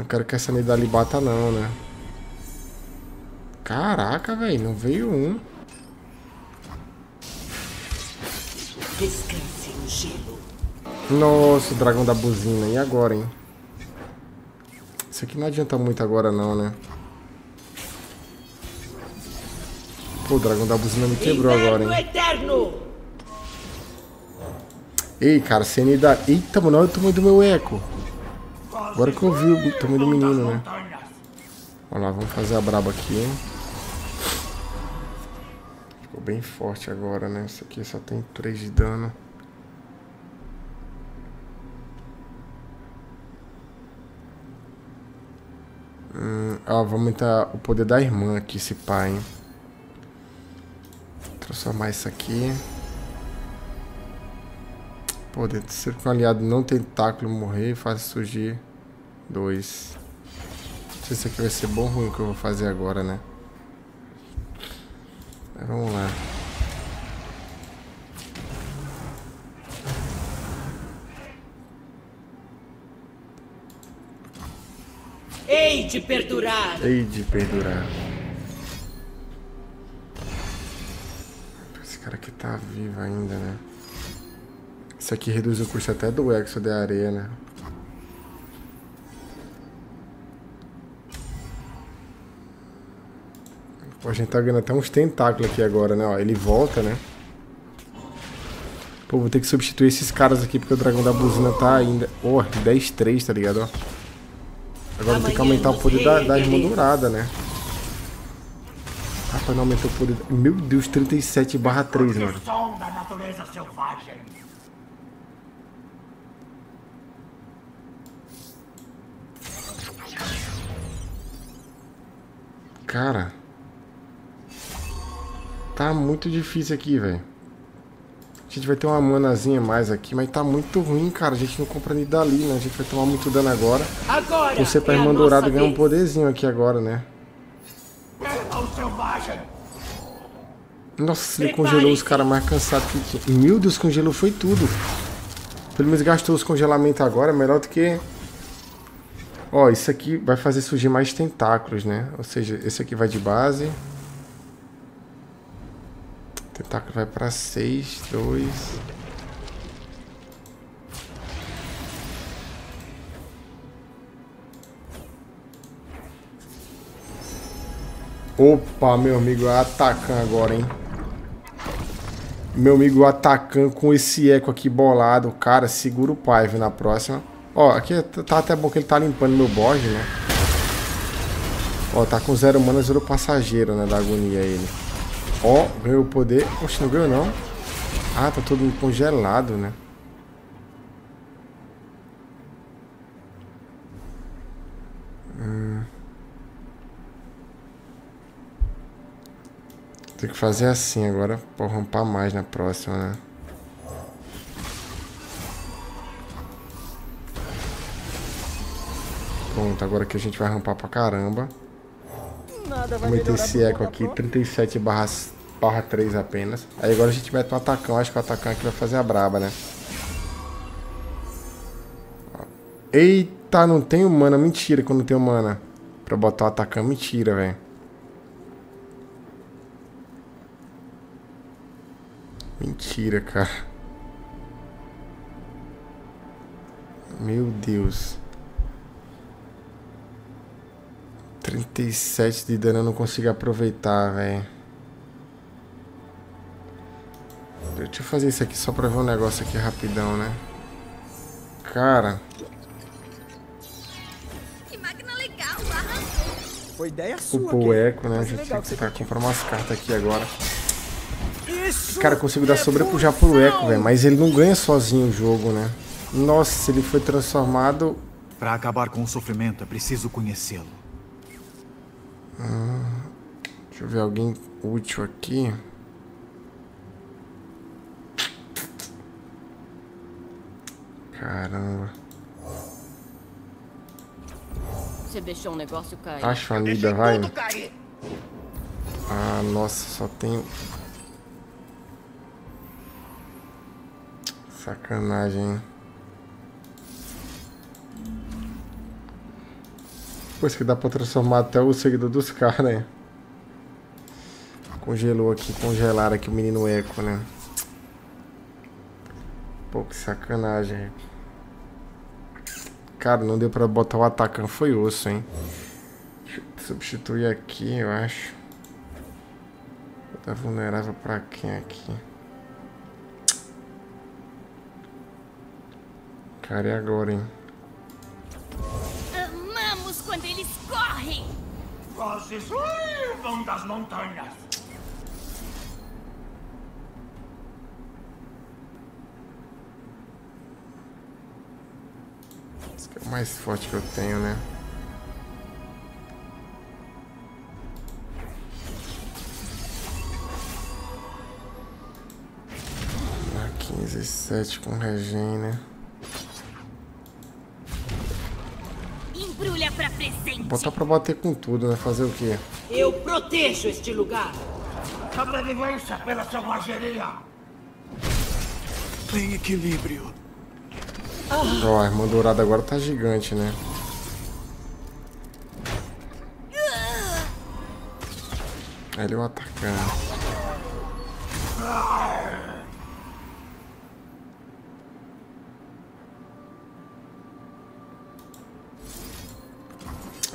Não quero que essa Nida ali bata não, né? Caraca, velho, não veio um. Descanse no gelo. Nossa, o dragão da buzina. E agora, hein? Isso aqui não adianta muito agora não, né? Pô, o dragão da buzina me quebrou agora, hein? Eterno! Ei, cara, da... Eita, mano, olha o tamanho do meu eco. Agora que eu vi o tamanho do menino, né? Vamos lá, vamos fazer a braba aqui? Ficou bem forte agora, né? Isso aqui só tem 3 de dano. Hum, ó, vamos aumentar o poder da irmã aqui, esse pai, hein? Transformar isso aqui. Poder ser que um aliado não tentáculo morrer faz surgir dois. Não sei se isso aqui vai ser bom ou ruim o que eu vou fazer agora, né? Mas vamos lá. Hei de perdurar! Hei de perdurar. Esse cara aqui tá vivo ainda, né? Isso aqui reduz o custo até do Exo de areia, né? Pô, a gente tá vendo até uns tentáculos aqui agora, né? Ó, ele volta, né? Pô, vou ter que substituir esses caras aqui porque o dragão da buzina tá ainda... Ó, oh, 10-3, tá ligado? Ó. Agora tem que aumentar o poder da, da irmã dourada, né? Rapaz, não aumentou o poder... Meu Deus, 37 barra 3, mano. Som da natureza selvagem. Cara. Tá muito difícil aqui, velho. A gente vai ter uma manazinha mais aqui, mas tá muito ruim, cara. A gente não compra nem dali, né? A gente vai tomar muito dano agora. Agora! Você pra é irmã dourada ganhar um poderzinho aqui agora, né? Nossa, ele congelou os caras mais cansados que tinha. Meu Deus, congelou foi tudo. Pelo menos gastou os congelamentos agora, melhor do que... Ó, isso aqui vai fazer surgir mais tentáculos, né? Ou seja, esse aqui vai de base. Tentáculo vai pra 6, 2... Opa, meu amigo, é Atacan agora, hein? Meu amigo Atacan com esse eco aqui bolado. Cara, segura o pai, viu, na próxima. Ó, aqui tá até bom que ele tá limpando meu bode, né? Ó, tá com zero mana, zero passageiro, né, da agonia ele. Ó, ganhou o poder. Oxe, não ganhou não. Ah, tá todo congelado, né? Hum. Tem que fazer assim agora pra rampar mais na próxima, né? Pronto, agora que a gente vai rampar pra caramba. Nada vai esse eco aqui, própria. 37 barra, barra 3 apenas. Aí agora a gente mete um atacão, acho que o atacão aqui vai fazer a braba, né? Eita, não tenho mana, mentira que eu não tenho mana. Pra botar o atacão, mentira, velho. Mentira, cara. Meu Deus. 37 de dano eu não consigo aproveitar, velho. Deixa eu fazer isso aqui só pra ver um negócio aqui rapidão, né? Cara, Que máquina legal. Foi ideia sua. upou o eco, né? A gente tem que tentar comprar umas cartas aqui agora. Cara, eu consigo dar é sobrepujar pro eco, velho. Mas ele não ganha sozinho o jogo, né? Nossa, ele foi transformado. Para acabar com o sofrimento, é preciso conhecê-lo. Deixa eu ver alguém útil aqui. Caramba. Você deixou um negócio cair. Acho a Nida, vai. Ah, nossa, só tenho. Sacanagem, hein? Pô, isso aqui dá pra transformar até o seguidor dos caras, né? Congelou aqui, congelaram aqui o menino Eco, né? Pô, que sacanagem. Cara, não deu pra botar o atacante, foi osso, hein? Deixa eu substituir aqui, eu acho. Tá vulnerável pra quem aqui? Cara, e agora, hein? Vozes uivam das montanhas. Esse aqui é o mais forte que eu tenho, né? Dá 15 e 7 com regen, né? Botar pra bater com tudo, né? Fazer o quê? Eu protejo este lugar. Sobrevivência pela selvageria. Tem equilíbrio. Ó, a irmã dourada agora tá gigante, né? Ele é o atacante.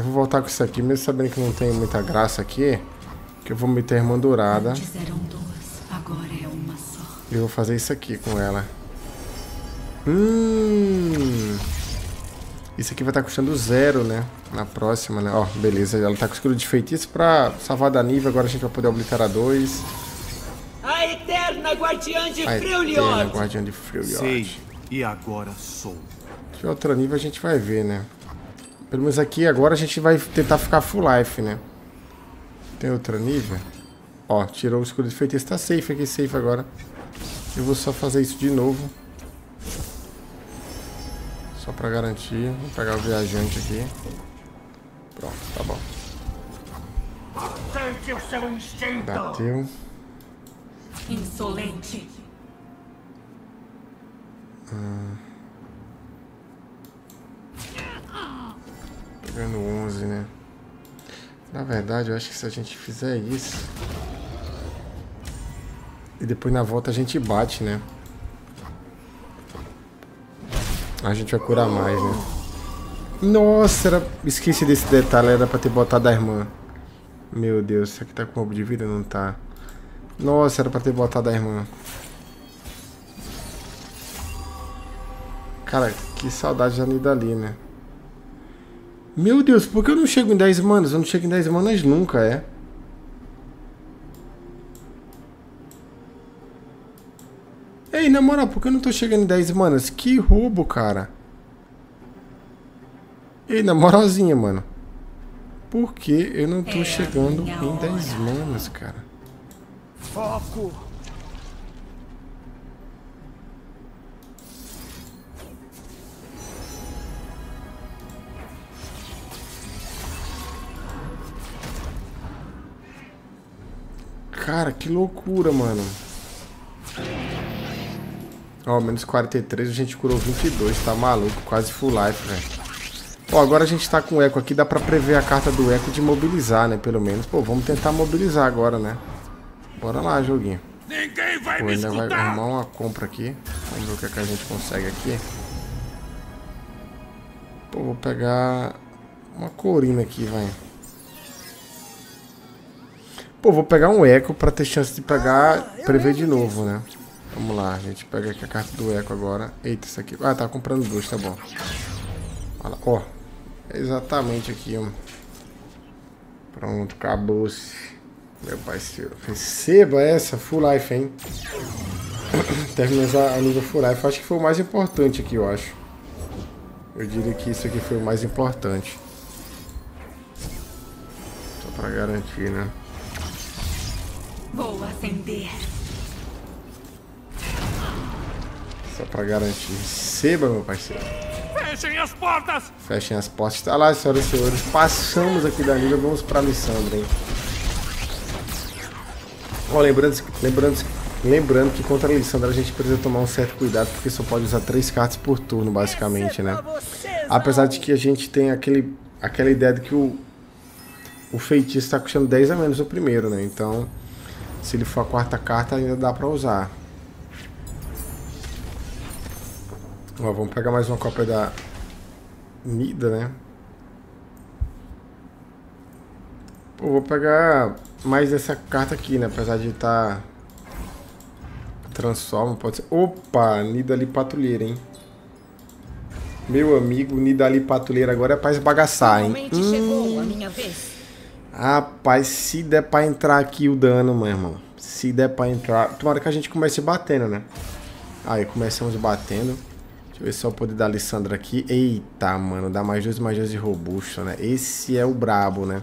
Vou voltar com isso aqui, mesmo sabendo que não tem muita graça aqui. Que eu vou meter a irmã dourada. É. E eu vou fazer isso aqui com ela. Hum. Isso aqui vai estar custando zero, né? Na próxima, né? Ó, beleza. Ela tá com escudo de feitiço pra salvar da nível. Agora a gente vai poder obliterar dois. A eterna guardiã de A Freljord! eterna guardiã de Freljord. Sei. E agora sou. Que outra nível a gente vai ver, né? Pelo menos aqui agora a gente vai tentar ficar full life, né? Tem outra nível? Ó, tirou o escudo de feitiço. Tá safe aqui, safe agora. Eu vou só fazer isso de novo. Só pra garantir. Vou pegar o viajante aqui. Pronto, tá bom. Sente o seu instinto. Bateu. Insolente. Pegando 11, né? Na verdade, eu acho que se a gente fizer isso... E depois na volta a gente bate, né? A gente vai curar mais, né? Nossa, era... esqueci desse detalhe, era pra ter botado a irmã. Meu Deus, isso aqui tá com roubo de vida? Não tá. Nossa, era pra ter botado a irmã. Cara, que saudade da Nidali, né? Meu Deus, por que eu não chego em 10 manas? Eu não chego em 10 manas nunca, é? Ei, na moral, por que eu não tô chegando em 10 manas? Que roubo, cara. Ei, na moralzinha, mano. Por que eu não tô É chegando em 10 hora. manas, cara? Foco. Cara, que loucura, mano. Ó, menos 43, a gente curou 22, tá maluco, quase full life, velho. Ó, agora a gente tá com o eco aqui, dá pra prever a carta do eco de mobilizar, né, pelo menos. Pô, vamos tentar mobilizar agora, né. Bora lá, joguinho. Ninguém vai Pô, ainda vai arrumar uma compra aqui. Vamos ver o que, é que a gente consegue aqui. Pô, vou pegar uma corina aqui, vai. Pô, vou pegar um eco pra ter chance de pegar, prever de novo, né? Vamos lá, gente pega aqui a carta do eco agora. Eita, isso aqui. Ah, tá comprando duas, tá bom. Olha lá, ó. Exatamente aqui, ó. Pronto, acabou-se. Meu parceiro. Receba essa full life, hein? Terminamos a, a nível full life. Acho que foi o mais importante aqui, eu acho. Eu diria que isso aqui foi o mais importante. Só pra garantir, né? Vou acender. Só pra garantir. Receba, meu parceiro. Fechem as portas. Fechem as portas. Tá lá, senhoras e senhores. Passamos aqui da nível. Vamos pra Lissandra, hein? Ó, lembrando, lembrando, lembrando que contra a Lissandra a gente precisa tomar um certo cuidado, porque só pode usar três cartas por turno, basicamente, né? Apesar de que a gente tem aquele, aquela ideia de que o, o feitiço tá custando 10 a menos o primeiro, né? Então, se ele for a quarta carta, ainda dá pra usar. Ó, vamos pegar mais uma cópia da Nida, né? Pô, vou pegar mais essa carta aqui, né? Apesar de estar... Tá... Transforma, pode ser... Opa, Nidali Patrulheira, hein? Meu amigo, Nidali Patrulheira agora é pra esbagaçar, hein? Finalmente chegou a minha vez. Rapaz, se der pra entrar aqui o dano, meu irmão. Se der pra entrar... Tomara que a gente comece batendo, né? Aí, começamos batendo. Deixa eu ver só o poder da Alessandra aqui. Eita, mano. Dá mais dois, dois de robusto, né? Esse é o brabo, né?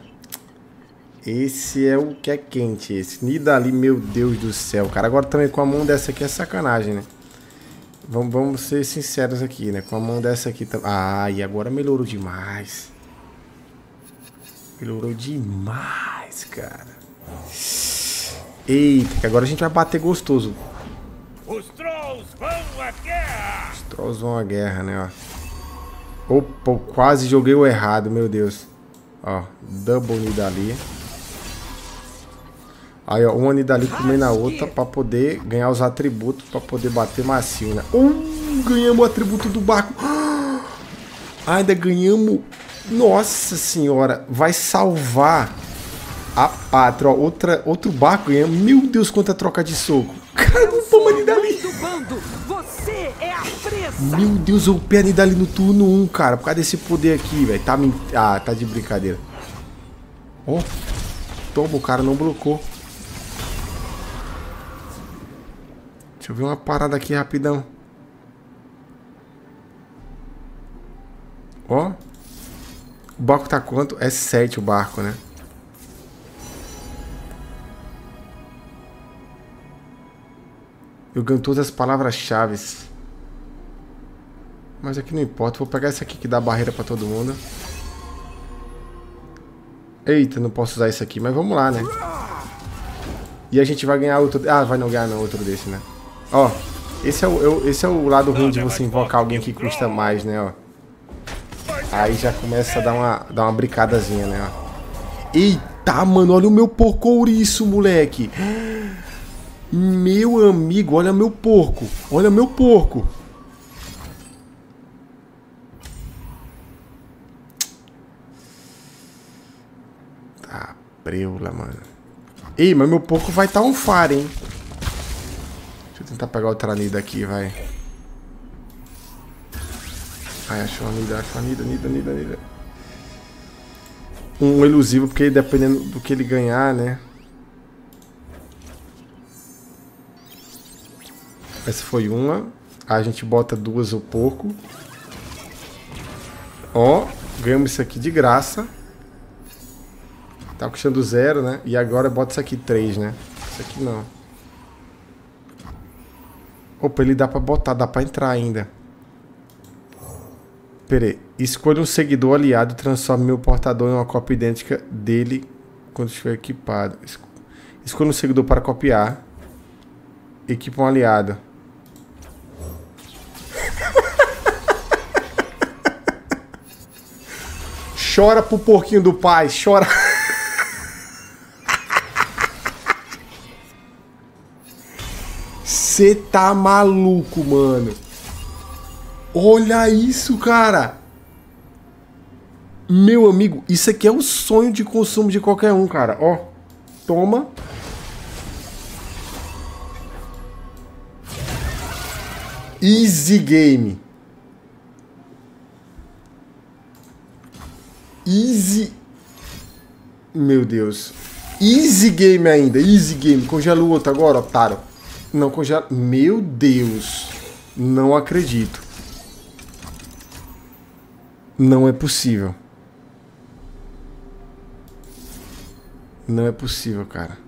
Esse é o que é quente, esse. Nidali, meu Deus do céu, cara. Agora também com a mão dessa aqui é sacanagem, né? Vamos, vamos ser sinceros aqui, né? Com a mão dessa aqui também. Ah, e agora melhorou demais. Melhorou demais, cara. Eita, que agora a gente vai bater gostoso. Os Trolls vão à guerra! Os Trolls vão à guerra, né, ó. Opa, quase joguei o errado, meu Deus. Ó, double Nidali. Aí, ó, uma Nidali comendo a outra pra poder ganhar os atributos, pra poder bater macio, né? Uh, ganhamos o atributo do barco. ainda ganhamos... Nossa senhora, vai salvar a pátria. Ó, outra, outro barco ganhamos. Meu Deus, quanta troca de soco. Caramba, uma Nidali. Você é a presa. Meu Deus, eu upei a Nidali no turno 1, cara. Por causa desse poder aqui, velho. Tá, ah, tá de brincadeira. Ó, oh, toma, o cara não blocou. Deixa eu ver uma parada aqui rapidão. Ó. O barco tá quanto? É 7 o barco, né? Eu ganho todas as palavras-chave. Mas aqui não importa. Vou pegar essa aqui que dá barreira pra todo mundo. Eita, não posso usar isso aqui. Mas vamos lá, né? E a gente vai ganhar outro... Ah, vai não ganhar não, outro desse, né? Ó, esse é o, esse é o lado ruim de você invocar alguém que custa mais, né, ó. Aí já começa a dar uma, dar uma bricadazinha, né. Eita, mano, olha o meu porco ouriço, moleque. Meu amigo, olha meu porco. Olha meu porco. Tá, preula, mano. Ei, mas meu porco vai estar tá um faro, hein. Deixa eu tentar pegar outra nida aqui, vai. Ai, achou a nida, achou a nida, nida, nida, nida. Um elusivo, porque dependendo do que ele ganhar, né? Essa foi uma. A gente bota duas o porco. Ó, ganhamos isso aqui de graça. Tá custando zero, né? E agora bota isso aqui três, né? Isso aqui não. Opa, ele dá pra botar, dá pra entrar ainda. Pera aí. Escolha um seguidor aliado e transforme meu portador em uma cópia idêntica dele quando estiver equipado. Escolha um seguidor para copiar. Equipa um aliado. chora pro porquinho do pai, chora. Você tá maluco, mano. Olha isso, cara. Meu amigo, isso aqui é o sonho de consumo de qualquer um, cara. Ó, toma. Easy game. Easy. Meu Deus. Easy game ainda. Easy game. Congela o outro agora, otário. Não congela. Meu Deus. Não acredito. Não é possível. Não é possível, cara.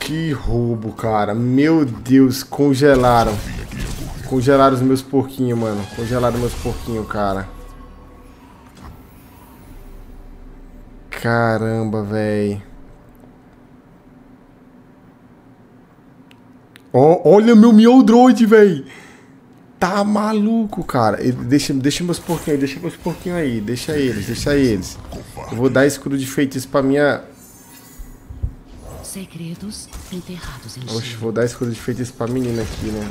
Que roubo, cara. Meu Deus, congelaram. Congelaram os meus porquinhos, mano. Congelaram meus porquinhos, cara. Caramba, velho. Oh, olha meu Mioldroid, velho. Tá maluco, cara. Deixa, deixa meus porquinhos aí, deixa meus porquinhos aí. Deixa eles, deixa eles. Eu vou dar escudo de feitiço pra minha... Segredos enterrados em Oxe, vou dar escudo de feitiço pra menina aqui, né?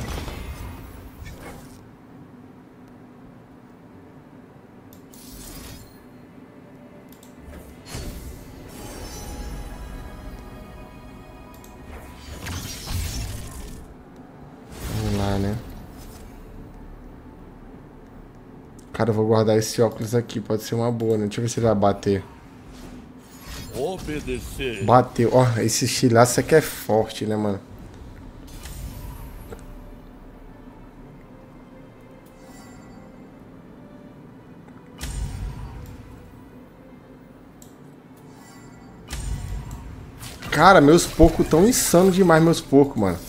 Cara, eu vou guardar esse óculos aqui, pode ser uma boa, né? Deixa eu ver se ele vai bater. Obedecer. Bateu. Ó, esse estilaço aqui é forte, né, mano? Cara, meus porcos tão insanos demais, meus porcos, mano.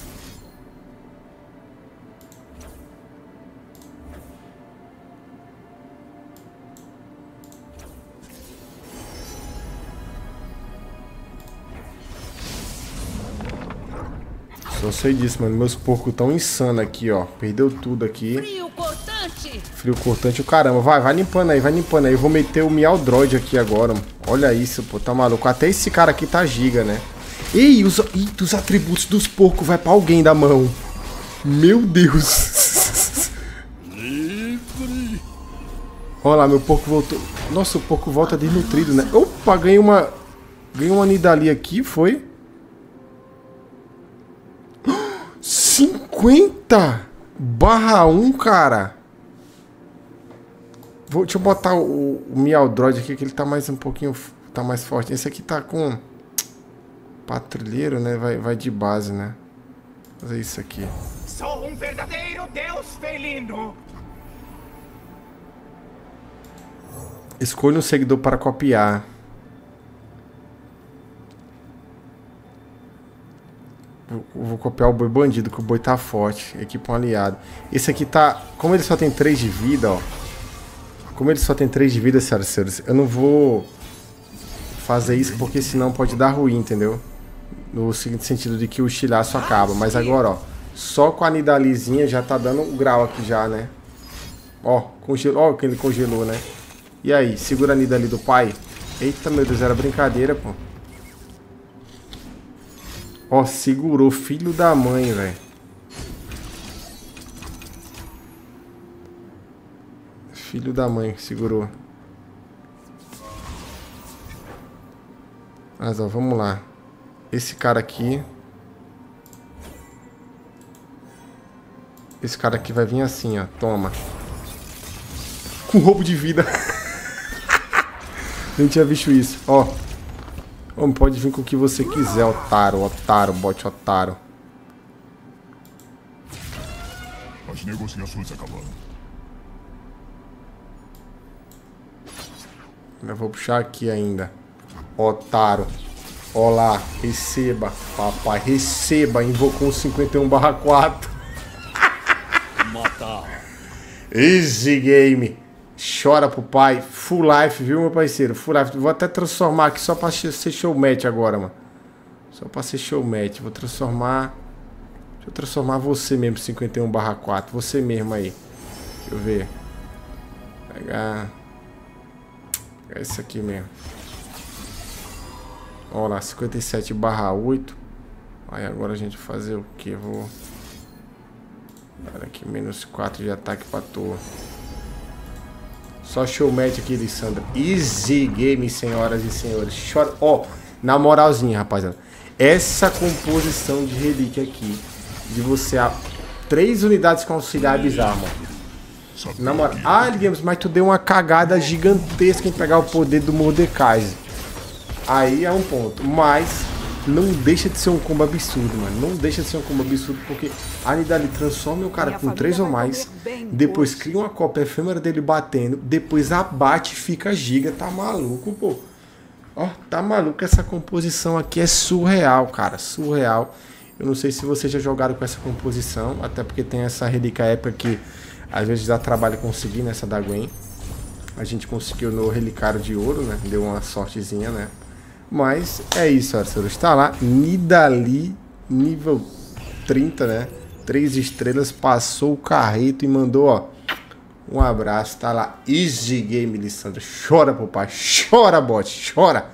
Sei disso, mano. Meus porcos tão insanos aqui, ó. Perdeu tudo aqui. Frio cortante! Frio cortante o caramba. Vai, vai limpando aí, vai limpando aí. Eu vou meter o Miau Droid aqui agora, mano. Olha isso, pô. Tá maluco. Até esse cara aqui tá giga, né? Ei, os, eita, os atributos dos porcos vai pra alguém da mão. Meu Deus. Livre. Olha lá, meu porco voltou. Nossa, o porco volta desnutrido, né? Opa, ganhei uma... Ganhei uma Nidalee aqui, foi? 50 barra 1, cara. Vou, deixa eu botar o, o Miau Droid aqui, que ele tá mais um pouquinho... Tá mais forte. Esse aqui tá com... Patrulheiro, né? Vai, vai de base, né? Fazer isso aqui. Sou um verdadeiro deus felino. Escolha um seguidor para copiar. Vou, copiar o boi bandido, que o boi tá forte. Equipa um aliado. Esse aqui tá. Como ele só tem 3 de vida, ó. Como ele só tem 3 de vida, senhoras e senhores, eu não vou fazer isso porque senão pode dar ruim, entendeu? No seguinte sentido de que o estilhaço acaba. Mas agora, ó. Só com a nidalizinha já tá dando um grau aqui já, né? Ó, congelou. Ó, que ele congelou, né? E aí, segura a nida ali do pai. Eita, meu Deus, era brincadeira, pô. Ó, segurou, filho da mãe, velho. Filho da mãe, segurou. Mas, ó, vamos lá. Esse cara aqui... Esse cara aqui vai vir assim, ó. Toma. Com roubo de vida. Nem tinha visto isso. Ó. Homem, pode vir com o que você quiser, otário, otário, bote otário. As negociações acabaram. Eu vou puxar aqui ainda. Otário. Olá, receba, papai, receba. Invocou um 51 barra 4. Matar. Easy game. Chora pro pai. Full life, viu, meu parceiro? Full life. Vou até transformar aqui só pra ser showmatch agora, mano. Só pra ser showmatch. Vou transformar... Deixa eu transformar você mesmo, 51 barra 4. Você mesmo aí. Deixa eu ver. Pegar... Pegar esse aqui mesmo. Olha lá, 57 barra 8. Aí agora a gente fazer o que? Vou... Dar aqui menos 4 de ataque pra toa. Só showmatch aqui, Lissandra. Easy game, senhoras e senhores. Ó, na moralzinha, rapaziada. Essa composição de relíquia aqui, de você a três unidades com auxiliar é bizarro, mano. Na moral. Ah, Games, mas tu deu uma cagada gigantesca em pegar o poder do Mordecai. Aí é um ponto. Mas não deixa de ser um combo absurdo, mano. Não deixa de ser um combo absurdo, porque a Nidali transforma o cara Minha com três ou mais, depois hoje. cria uma cópia efêmera dele batendo, depois abate e fica giga. Tá maluco, pô. Ó, tá maluco. Essa composição aqui é surreal, cara. Surreal. Eu não sei se vocês já jogaram com essa composição, até porque tem essa relíquia épica que às vezes dá trabalho conseguir nessa da Gwen. A gente conseguiu no Relicário de Ouro, né? Deu uma sortezinha, né? Mas é isso, Arceus. Está lá, Nidali, nível 30, né? três estrelas, passou o carreto e mandou, ó. Um abraço, tá lá. Easy Game, Lissandra. Chora, papai. Chora, bot. Chora.